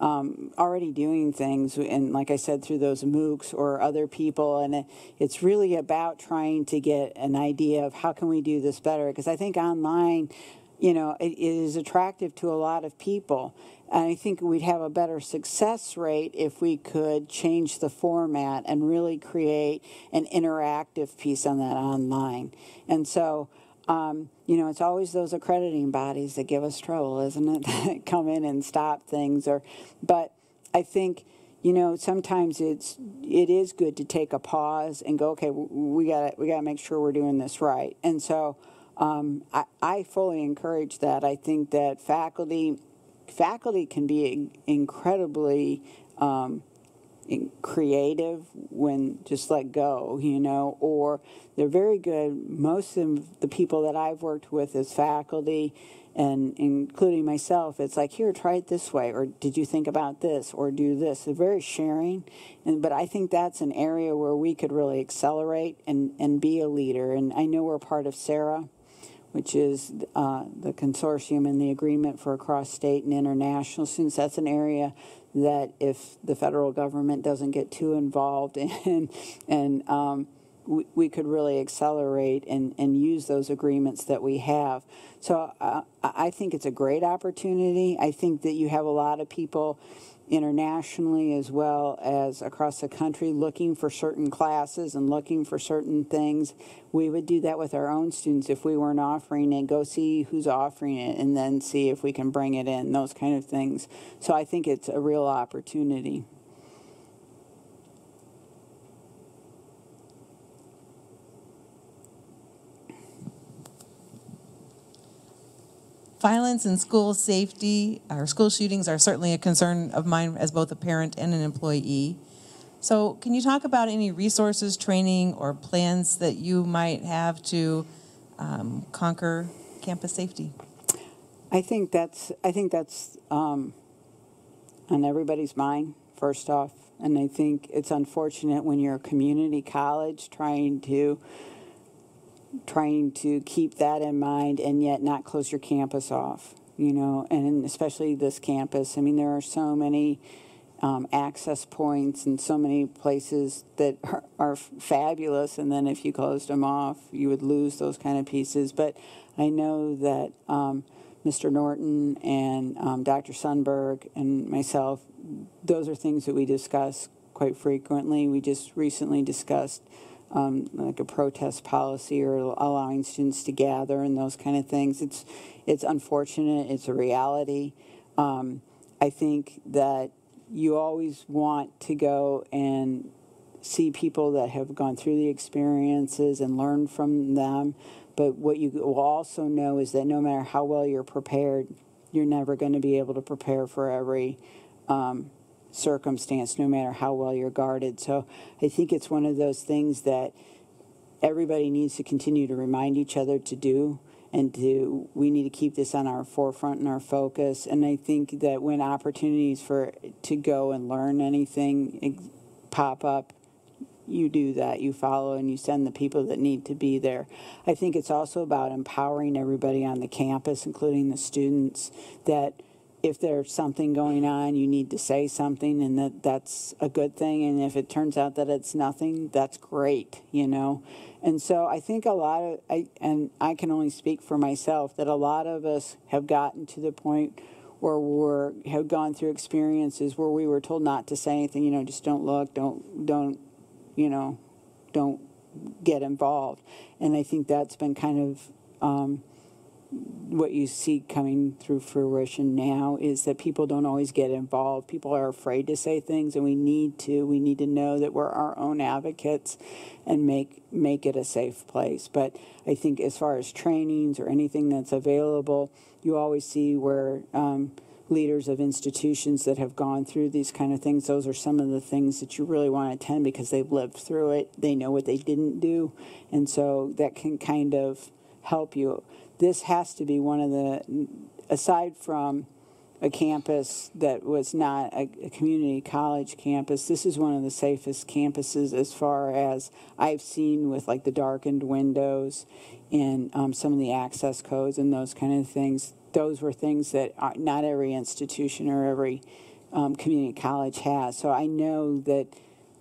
um, already doing things, and like I said, through those MOOCs or other people, and it, it's really about trying to get an idea of how can we do this better. Because I think online, you know, it, it is attractive to a lot of people. And I think we'd have a better success rate if we could change the format and really create an interactive piece on that online. And so, um, you know, it's always those accrediting bodies that give us trouble, isn't it? That come in and stop things. Or, but I think you know sometimes it's it is good to take a pause and go, okay, we got we got to make sure we're doing this right. And so. Um, I, I fully encourage that. I think that faculty faculty can be incredibly um, creative when just let go, you know, or they're very good. Most of the people that I've worked with as faculty, and including myself, it's like, here, try it this way, or did you think about this, or do this. They're very sharing, and but I think that's an area where we could really accelerate and, and be a leader. And I know we're part of SARA which is uh, the consortium and the agreement for across state and international students. That's an area that if the federal government doesn't get too involved in, and um, we, we could really accelerate and, and use those agreements that we have. So uh, I think it's a great opportunity. I think that you have a lot of people internationally as well as across the country looking for certain classes and looking for certain things. We would do that with our own students if we weren't offering it. Go see who's offering it and then see if we can bring it in, those kind of things. So I think it's a real opportunity. Violence and school safety, or school shootings are certainly a concern of mine as both a parent and an employee. So, can you talk about any resources, training, or plans that you might have to um, conquer campus safety? I think that's I think that's um, on everybody's mind first off, and I think it's unfortunate when you're a community college trying to trying to keep that in mind and yet not close your campus off. You know, and especially this campus. I mean, there are so many um, access points and so many places that are, are fabulous, and then if you closed them off, you would lose those kind of pieces. But I know that. Um, Mr. Norton and um, Dr. Sundberg and myself, those are things that we discuss quite frequently. We just recently discussed um, like a protest policy or allowing students to gather and those kind of things. It's it's unfortunate. It's a reality. Um, I think that you always want to go and see people that have gone through the experiences and learn from them. But what you will also know is that no matter how well you're prepared, you're never going to be able to prepare for every um, circumstance, no matter how well you're guarded. So I think it's one of those things that everybody needs to continue to remind each other to do and to we need to keep this on our forefront and our focus and i think that when opportunities for to go and learn anything pop up you do that. You follow and you send the people that need to be there. I think it's also about empowering everybody on the campus, including the students, that if there's something going on, you need to say something, and that that's a good thing. And if it turns out that it's nothing, that's great, you know. And so I think a lot of, I, and I can only speak for myself, that a lot of us have gotten to the point where we're have gone through experiences where we were told not to say anything. You know, just don't look, don't don't, you know, don't get involved. And I think that's been kind of um, what you see coming through fruition now is that people don't always get involved. People are afraid to say things, and we need to. We need to know that we're our own advocates and make make it a safe place. But I think as far as trainings or anything that's available, you always see where. Um, leaders of institutions that have gone through these kind of things those are some of the things that you really want to attend because they've lived through it they know what they didn't do and so that can kind of help you this has to be one of the, aside from a campus that was not a, a, community college campus, this is one of the safest campuses as far as I've seen with like the darkened windows and um, some of the access codes and those kind of things. Those were things that are, not every institution or every um, community college has. So I know that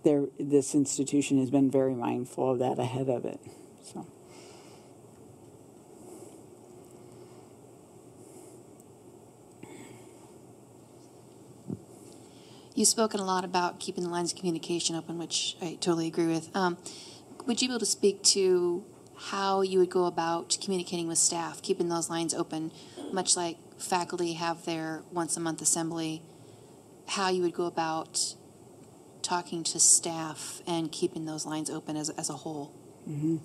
there, this institution has been very mindful of that ahead of it. So. You've spoken a lot about keeping the lines of communication open, which I totally agree with. Um, would you be able to speak to how you would go about communicating with staff, keeping those lines open, much like faculty have their once a month assembly? How you would go about talking to staff and keeping those lines open as, as a whole? Mm-hmm.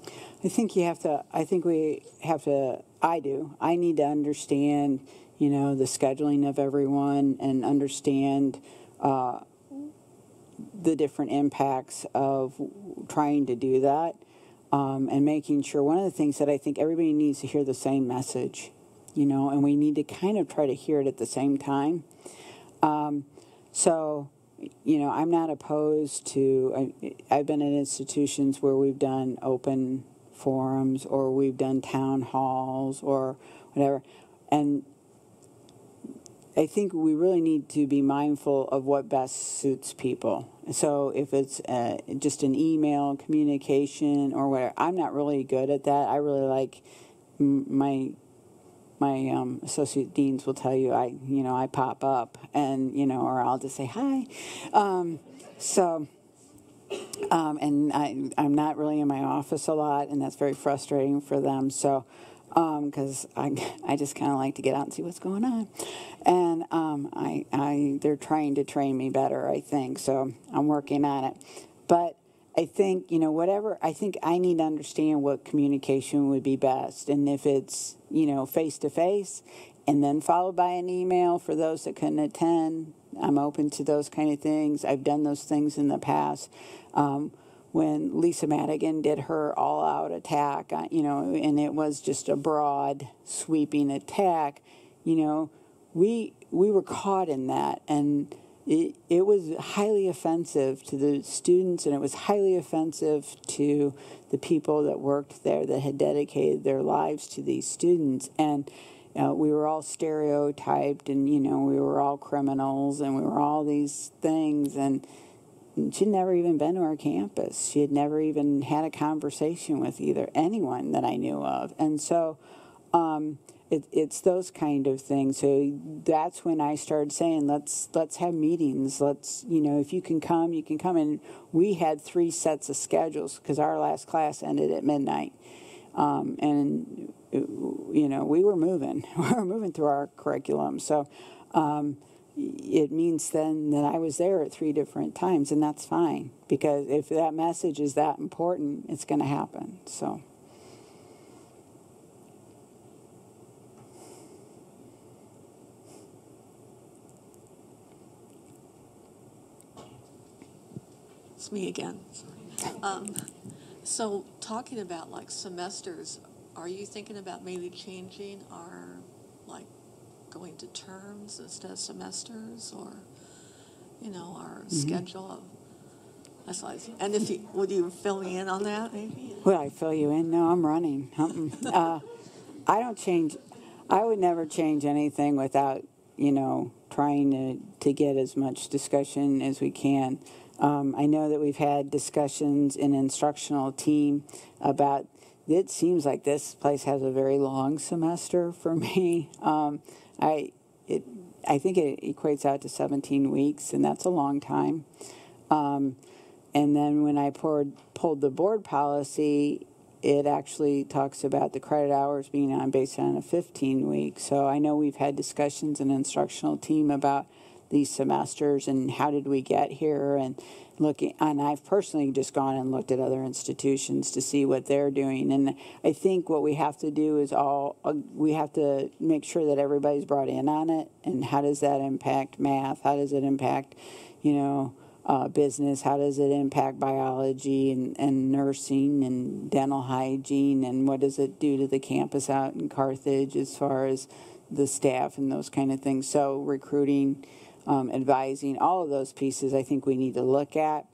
I think you have to, I think we have to, I do, I need to understand, you know, the scheduling of everyone and understand the different impacts of trying to do that um, and making sure one of the things that I think everybody needs to hear the same message, you know, and we need to kind of try to hear it at the same time. Um, so, you know, I'm not opposed to, I, I've been in institutions where we've done open forums or we've done town halls or whatever. And I think we really need to be mindful of what best suits people. So if it's uh, just an email communication or whatever, I'm not really good at that. I really like my my um, associate deans will tell you I you know I pop up and you know or I'll just say hi. Um, so. Um, and I, I'm not really in my office a lot, and that's very frustrating for them. So, because um, I, I just kind of like to get out and see what's going on. And um, I, I, they're trying to train me better, I think. So I'm working on it. But I think, you know, whatever, I think I need to understand what communication would be best. And if it's, you know, face to face and then followed by an email for those that couldn't attend, I'm open to those kind of things. I've done those things in the past. Um, when Lisa Madigan did her all out attack, uh, you know, and it was just a broad, sweeping attack, you know, we, we were caught in that. And it, it was highly offensive to the students and it was highly offensive to the people that worked there that had dedicated their lives to these students. And uh, we were all stereotyped and, you know, we were all criminals and we were all these things. And, she'd never even been to our campus. She had never even had a conversation with either anyone that I knew of. And so um, it, it's those kind of things. So that's when I started saying, let's let's have meetings. Let's you know, if you can come, you can come. And we had three sets of schedules because our last class ended at midnight, um, and you know we were moving. we were moving through our curriculum. So. Um, it means then that I was there at three different times, and that's fine because if that message is that important, it's going to happen. So. It's me again. Um, so, talking about like semesters, are you thinking about maybe changing our like going to terms instead of semesters or, you know, our mm-hmm. schedule of That's what I was, and if you, would you fill me in on that, maybe? Will I fill you in? No, I'm running. Uh, I don't change. I would never change anything without, you know, trying to, to get as much discussion as we can. Um, I know that we've had discussions in instructional team about. It seems like this place has a very long semester for me. Um, I it I think it equates out to 17 weeks, and that's a long time. Um, and then when I poured, pulled the board policy, it actually talks about the credit hours being on based on a 15 week. So I know we've had discussions in instructional team about these semesters and how did we get here and looking and I've personally just gone and looked at other institutions to see what they're doing. And I think what we have to do is all uh, we have to make sure that everybody's brought in on it. And how does that impact math? How does it impact you know uh, business? How does it impact biology and, and nursing and dental hygiene? And what does it do to the campus out in Carthage as far as the staff and those kind of things? So recruiting um, advising, all of those pieces I think we need to look at.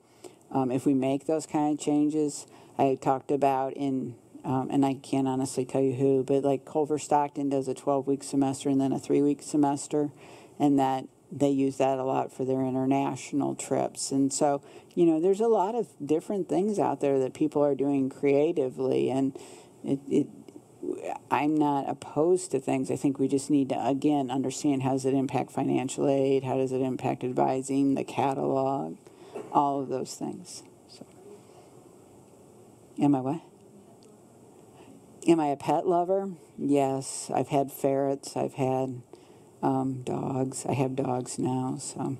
Um, if we make those kind of changes, I talked about in, um, and I can't honestly tell you who, but like Culver Stockton does a 12 week semester and then a three week semester, and that they use that a lot for their international trips. And so, you know, there's a lot of different things out there that people are doing creatively, and it, it I'm not opposed to things. I think we just need to again understand how does it impact financial aid, how does it impact advising, the catalog, all of those things. So, am I what? Am I a pet lover? Yes, I've had ferrets. I've had um, dogs. I have dogs now, so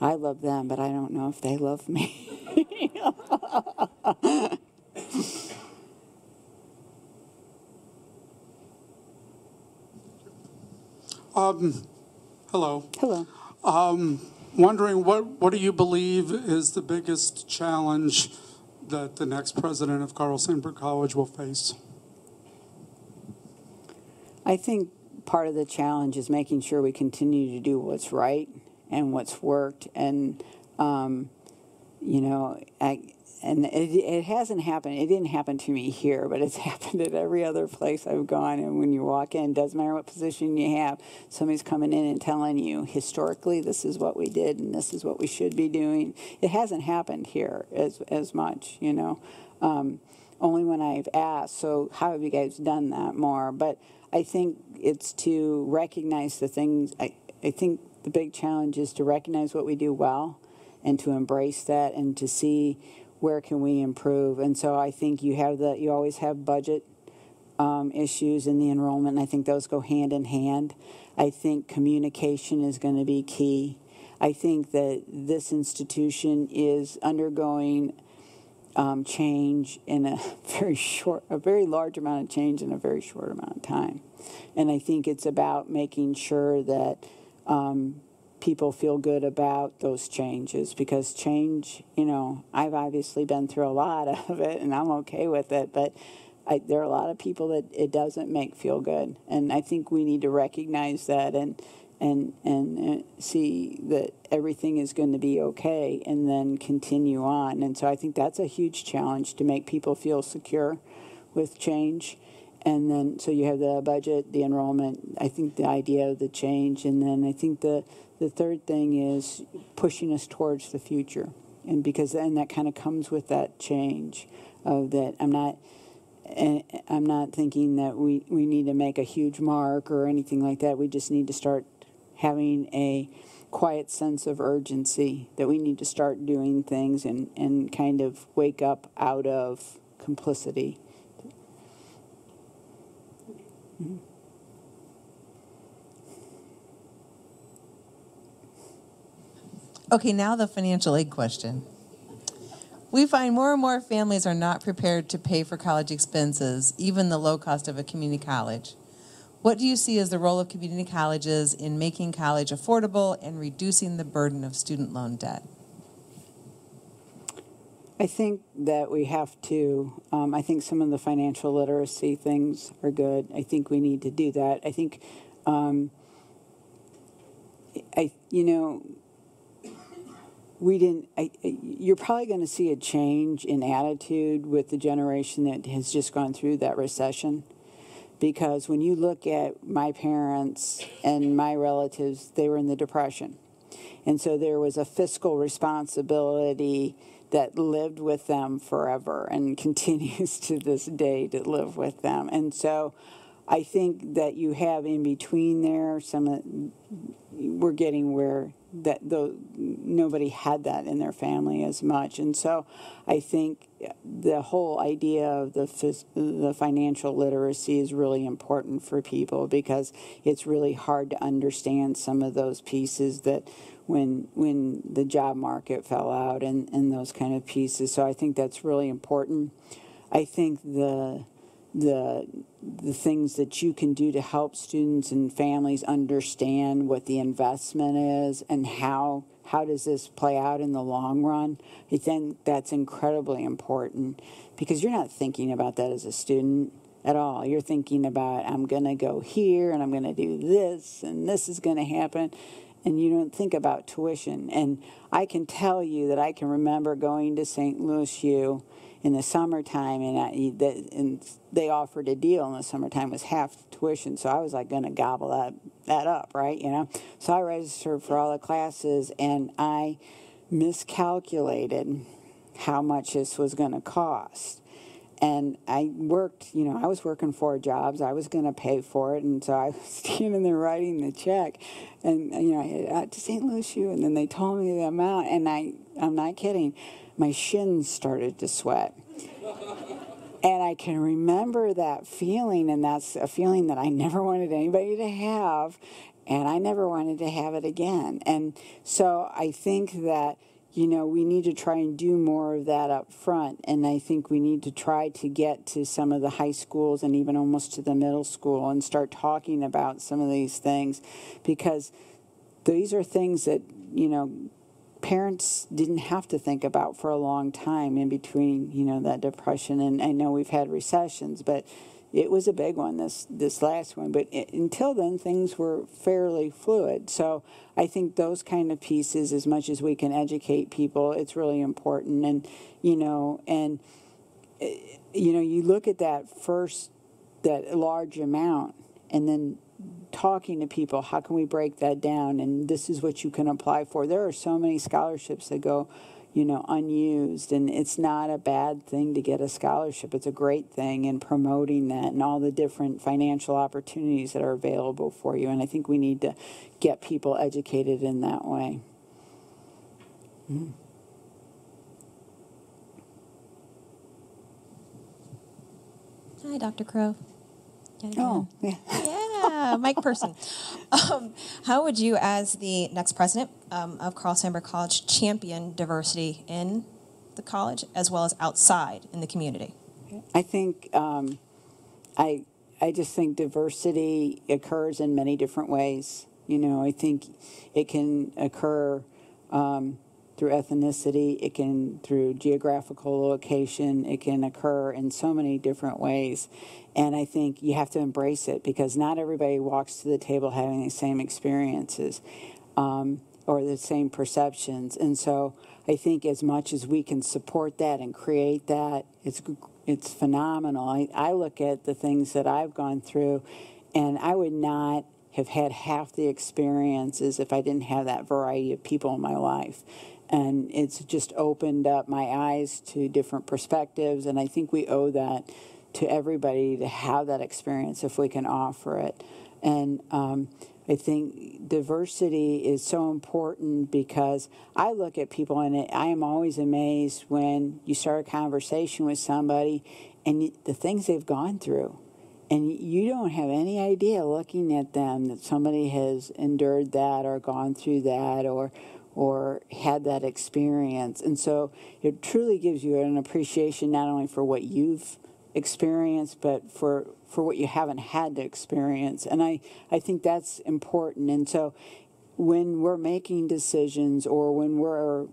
I love them, but I don't know if they love me. Um, hello. Hello. Um, wondering what, what do you believe is the biggest challenge that the next president of Carl Sandburg College will face? I think part of the challenge is making sure we continue to do what's right and what's worked. And, um, you know, I, and it, it hasn't happened. It didn't happen to me here, but it's happened at every other place I've gone. And when you walk in, doesn't matter what position you have, somebody's coming in and telling you historically this is what we did and this is what we should be doing. It hasn't happened here as as much, you know. Um, only when I've asked. So how have you guys done that more? But I think it's to recognize the things. I I think the big challenge is to recognize what we do well, and to embrace that, and to see where can we improve? And so I think you have the you always have budget um, issues in the enrollment. And I think those go hand in hand. I think communication is going to be key. I think that this institution is undergoing um, change in a very short, a very large amount of change in a very short amount of time. And I think it's about making sure that um, people feel good about those changes because change, you know, I've obviously been through a lot of it and I'm okay with it, but I, there are a lot of people that it doesn't make feel good, and I think we need to recognize that and and and uh, see that everything is going to be okay, and then continue on. And so I think that's a huge challenge to make people feel secure with change. And then so you have the budget, the enrollment. I think the idea of the change, and then I think the the third thing is pushing us towards the future. And because then that kind of comes with that change of that I'm not eh, I'm not thinking that we, we need to make a huge mark or anything like that. We just need to start having a quiet sense of urgency that we need to start doing things and, and kind of wake up out of complicity. Okay, now the financial aid question. We find more and more families are not prepared to pay for college expenses, even the low cost of a community college. What do you see as the role of community colleges in making college affordable and reducing the burden of student loan debt? I think that we have to. Um, I think some of the financial literacy things are good. I think we need to do that. I think, um, I you know, we didn't. I, you're probably going to see a change in attitude with the generation that has just gone through that recession, because when you look at my parents and my relatives, they were in the depression, and so there was a fiscal responsibility that lived with them forever and continues to this day to live with them, and so. I think that you have in between there some of we're getting where that though nobody had that in their family as much and so i think the whole idea of the the financial literacy is really important for people because it's really hard to understand some of those pieces that when when the job market fell out and and those kind of pieces. So i think that's really important. I think the the the things that you can do to help students and families understand what the investment is and how how does this play out in the long run i think that's incredibly important. Because you're not thinking about that as a student at all. You're thinking about i'm going to go here and i'm going to do this and this is going to happen and you don't think about tuition and i can tell you that i can remember going to st louis u in the summertime, and, I, and they offered a deal in the summertime it was half tuition. So I was like going to gobble that that up, right? You know. So I registered for all the classes, and I miscalculated how much this was going to cost. And I worked, you know, I was working four jobs. I was going to pay for it, and so I was standing there writing the check, and you know, I had out to St. U, and then they told me the amount, and I, I'm not kidding my shins started to sweat. And I can remember that feeling, and that's a feeling that I never wanted anybody to have, and I never wanted to have it again. And so I think that, you know, we need to try and do more of that up front. And I think we need to try to get to some of the high schools and even almost to the middle school and start talking about some of these things because these are things that, you know, parents didn't have to think about for a long time in between, you know, that depression. And I know we've had recessions, but it was a big one this this last one. But it, until then, things were fairly fluid. So I think those kind of pieces, as much as we can educate people, it's really important. And you know, and eh, you know, you look at that first that large amount, and then talking to people how can we break that down and this is what you can apply for there are so many scholarships that go you know unused and it's not a bad thing to get a scholarship it's a great thing in promoting that and all the different financial opportunities that are available for you and i think we need to get people educated in that way mm. Hi, Dr. Crowe. Oh, yeah. Yeah, Mike Person. Um, how would you, as the next president um, of Carl Sandburg College, champion diversity in the college as well as outside in the community? I think um, I I just think diversity occurs in many different ways. You know, I think it can occur um, through ethnicity, it can through geographical location, it can occur in so many different ways. And I think you have to embrace it because not everybody walks to the table having the same experiences um, or the same perceptions. And so I think as much as we can support that and create that, it's it's phenomenal. I, I look at the things that I've gone through, and I would not have had half the experiences if I didn't have that variety of people in my life. And it's just opened up my eyes to different perspectives, and I think we owe that to everybody to have that experience if we can offer it. And um, I think diversity is so important because I look at people and I am always amazed when you start a conversation with somebody and the things they've gone through. And you don't have any idea looking at them that somebody has endured that or gone through that or or had that experience. And so it truly gives you an appreciation not only for what you've experienced, but for for what you haven't had to experience. And I, I think that's important. And so when we're making decisions or when we're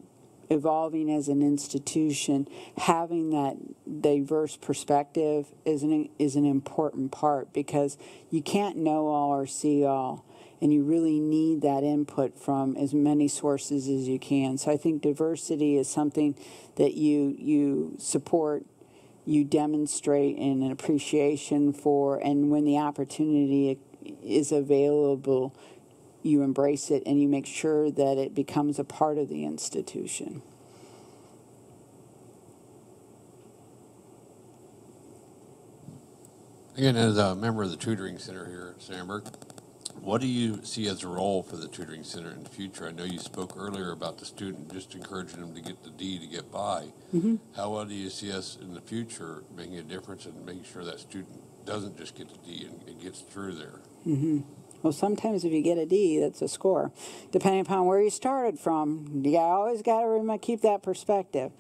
evolving as an institution, having that diverse perspective is an, is an important part because you can't know all or see all. And you really need that input from as many sources as you can. So I think diversity is something that you you support, you demonstrate in an appreciation for, and when the opportunity is available, you embrace it and you make sure that it becomes a part of the institution. Again, as a member of the tutoring center here at Sandburg, what do you see as a role for the tutoring center in the future? I know you spoke earlier about the student, just encouraging them to get the D to get by. Mm-hmm. How well do you see us in the future making a difference and making sure that student doesn't just get the D and, and gets through there? Mm-hmm. Well, sometimes if you get a D, that's a score. Depending upon where you started from, you always got to keep that perspective.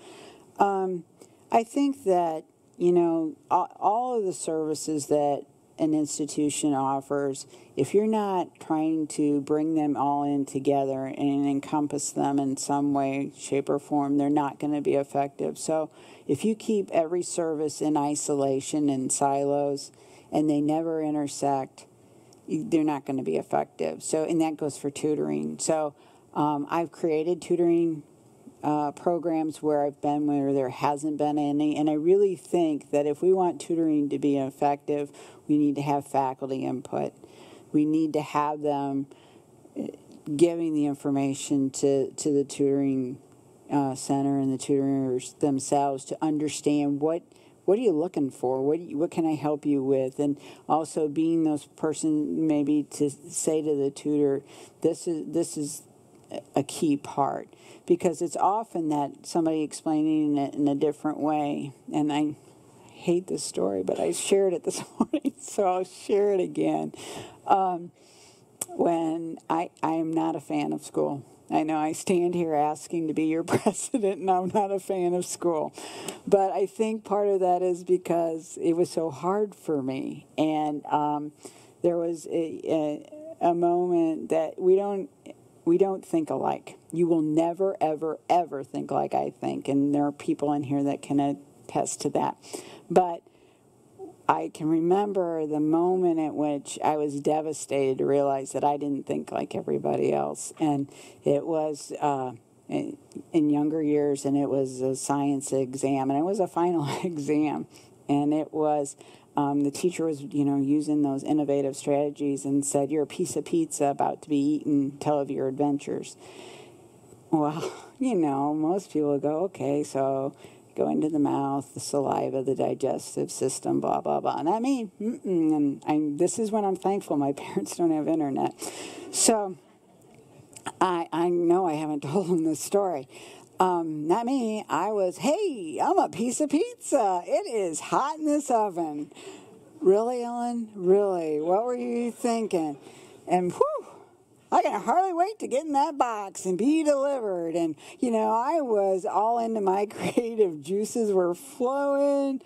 Um, I think that you know all, all of the services that an institution offers, if you're not trying to bring them all in together and encompass them in some way, shape, or form, they're not going to be effective. So if you keep every service in isolation and silos and they never intersect, they're not going to be effective. So, and that goes for tutoring. So, um, I've created tutoring uh, programs where I've been where there hasn't been any, and I really think that if we want tutoring to be effective, we need to have faculty input. We need to have them uh, giving the information to to the tutoring uh, center and the tutors themselves to understand what what are you looking for? What you, what can I help you with? And also being those person maybe to say to the tutor, this is this is a key part because it's often that somebody explaining it in a different way. And I hate this story, but I shared it this morning, so I'll share it again. Um, when I I am not a fan of school. I know I stand here asking to be your president, and I'm not a fan of school. But I think part of that is because it was so hard for me. And um, there was a, a, a moment that we don't. We don't think alike. You will never, ever, ever think like I think. And there are people in here that can attest to that. But I can remember the moment at which I was devastated to realize that I didn't think like everybody else. And it was uh, in, in younger years, and it was a science exam, and it was a final exam. And it was, um, the teacher was, you know, using those innovative strategies and said, You're a piece of pizza about to be eaten, tell of your adventures. Well, you know, most people go, Okay, so go into the mouth, the saliva, the digestive system, blah blah blah. Not me. Mm-mm. And I, this is when I'm thankful my parents don't have internet. So I I know I haven't told them this story. Um, not me. I was, hey, I'm a piece of pizza. It is hot in this oven. Really, Ellen? Really? What were you thinking? And whew, I can hardly wait to get in that box and be delivered. And, you know, I was all into my creative juices were flowing.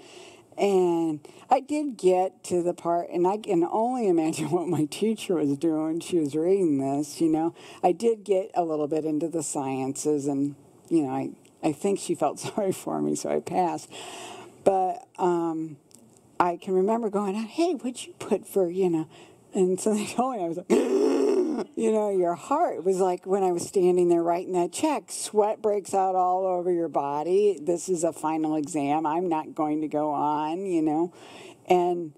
And I did get to the part, and I can only imagine what my teacher was doing. She was reading this, you know. I did get a little bit into the sciences, and, you know, I, I think she felt sorry for me, so I passed. But um, I can remember going, out, hey, what'd you put for, you know? And so they told me, I was like, you know, your heart was like when I was standing there writing that check, sweat breaks out all over your body. This is a final exam. I'm not going to go on, you know. And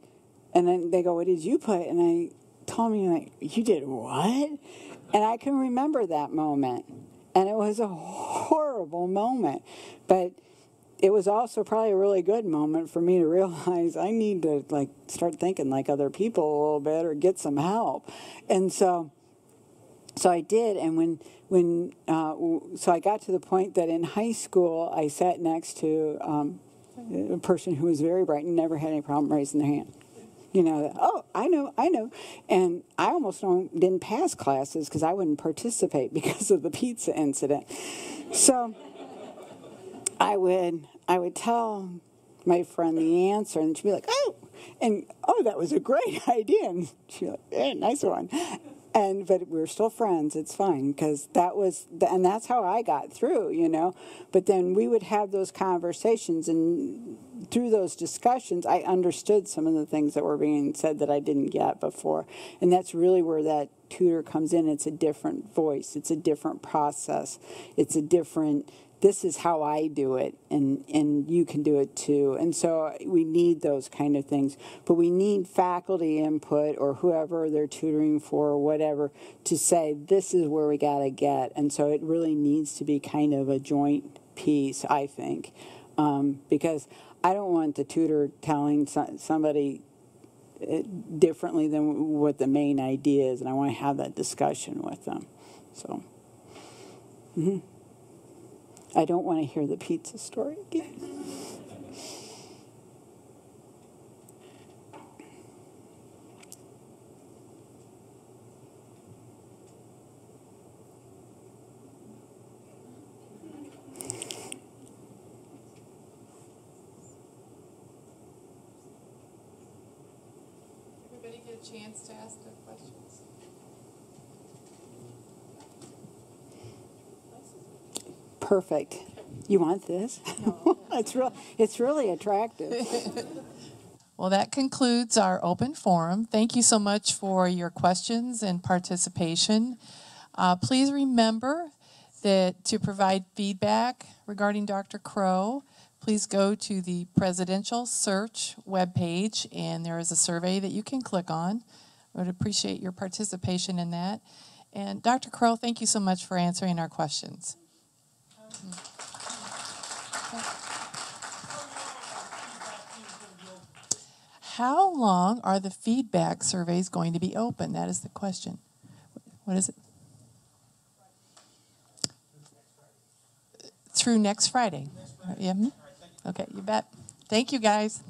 and then they go, What did you put? And I told me like, You did what? And I can remember that moment. And it was a horrible moment. But it was also probably a really good moment for me to realize I need to like start thinking like other people a little bit or get some help. And so so I did, and when when uh, so I got to the point that in high school I sat next to um, a person who was very bright and never had any problem raising their hand. You know, oh, I know, I know, and I almost didn't pass classes because I wouldn't participate because of the pizza incident. So I would I would tell my friend the answer, and she'd be like, oh, and oh, that was a great idea, and she'd be like, hey, nice one and but we're still friends it's fine because that was and that's how i got through you know but then we would have those conversations and through those discussions, I understood some of the things that were being said that I didn't get before. And that's really where that tutor comes in. It's a different voice, it's a different process, it's a different this is how I do it, and, and you can do it too. And so we need those kind of things. But we need faculty input or whoever they're tutoring for or whatever to say, this is where we got to get. And so it really needs to be kind of a joint piece, I think. Um, because I don't want the tutor telling somebody uh, differently than what the main idea is, and I want to have that discussion with them. So. mhm. I don't want to hear the pizza story again. Perfect. You want this? it's real. It's really attractive. Well, that concludes our open forum. Thank you so much for your questions and participation. Uh, please remember that to provide feedback regarding Dr. Crowe, please go to the presidential search webpage and there is a survey that you can click on. I would appreciate your participation in that. And Dr. Crowe, thank you so much for answering our questions. How long are the feedback surveys going to be open? That is the question. What is it? Through next Friday. Yeah. mhm. Okay, you bet. Thank you, guys.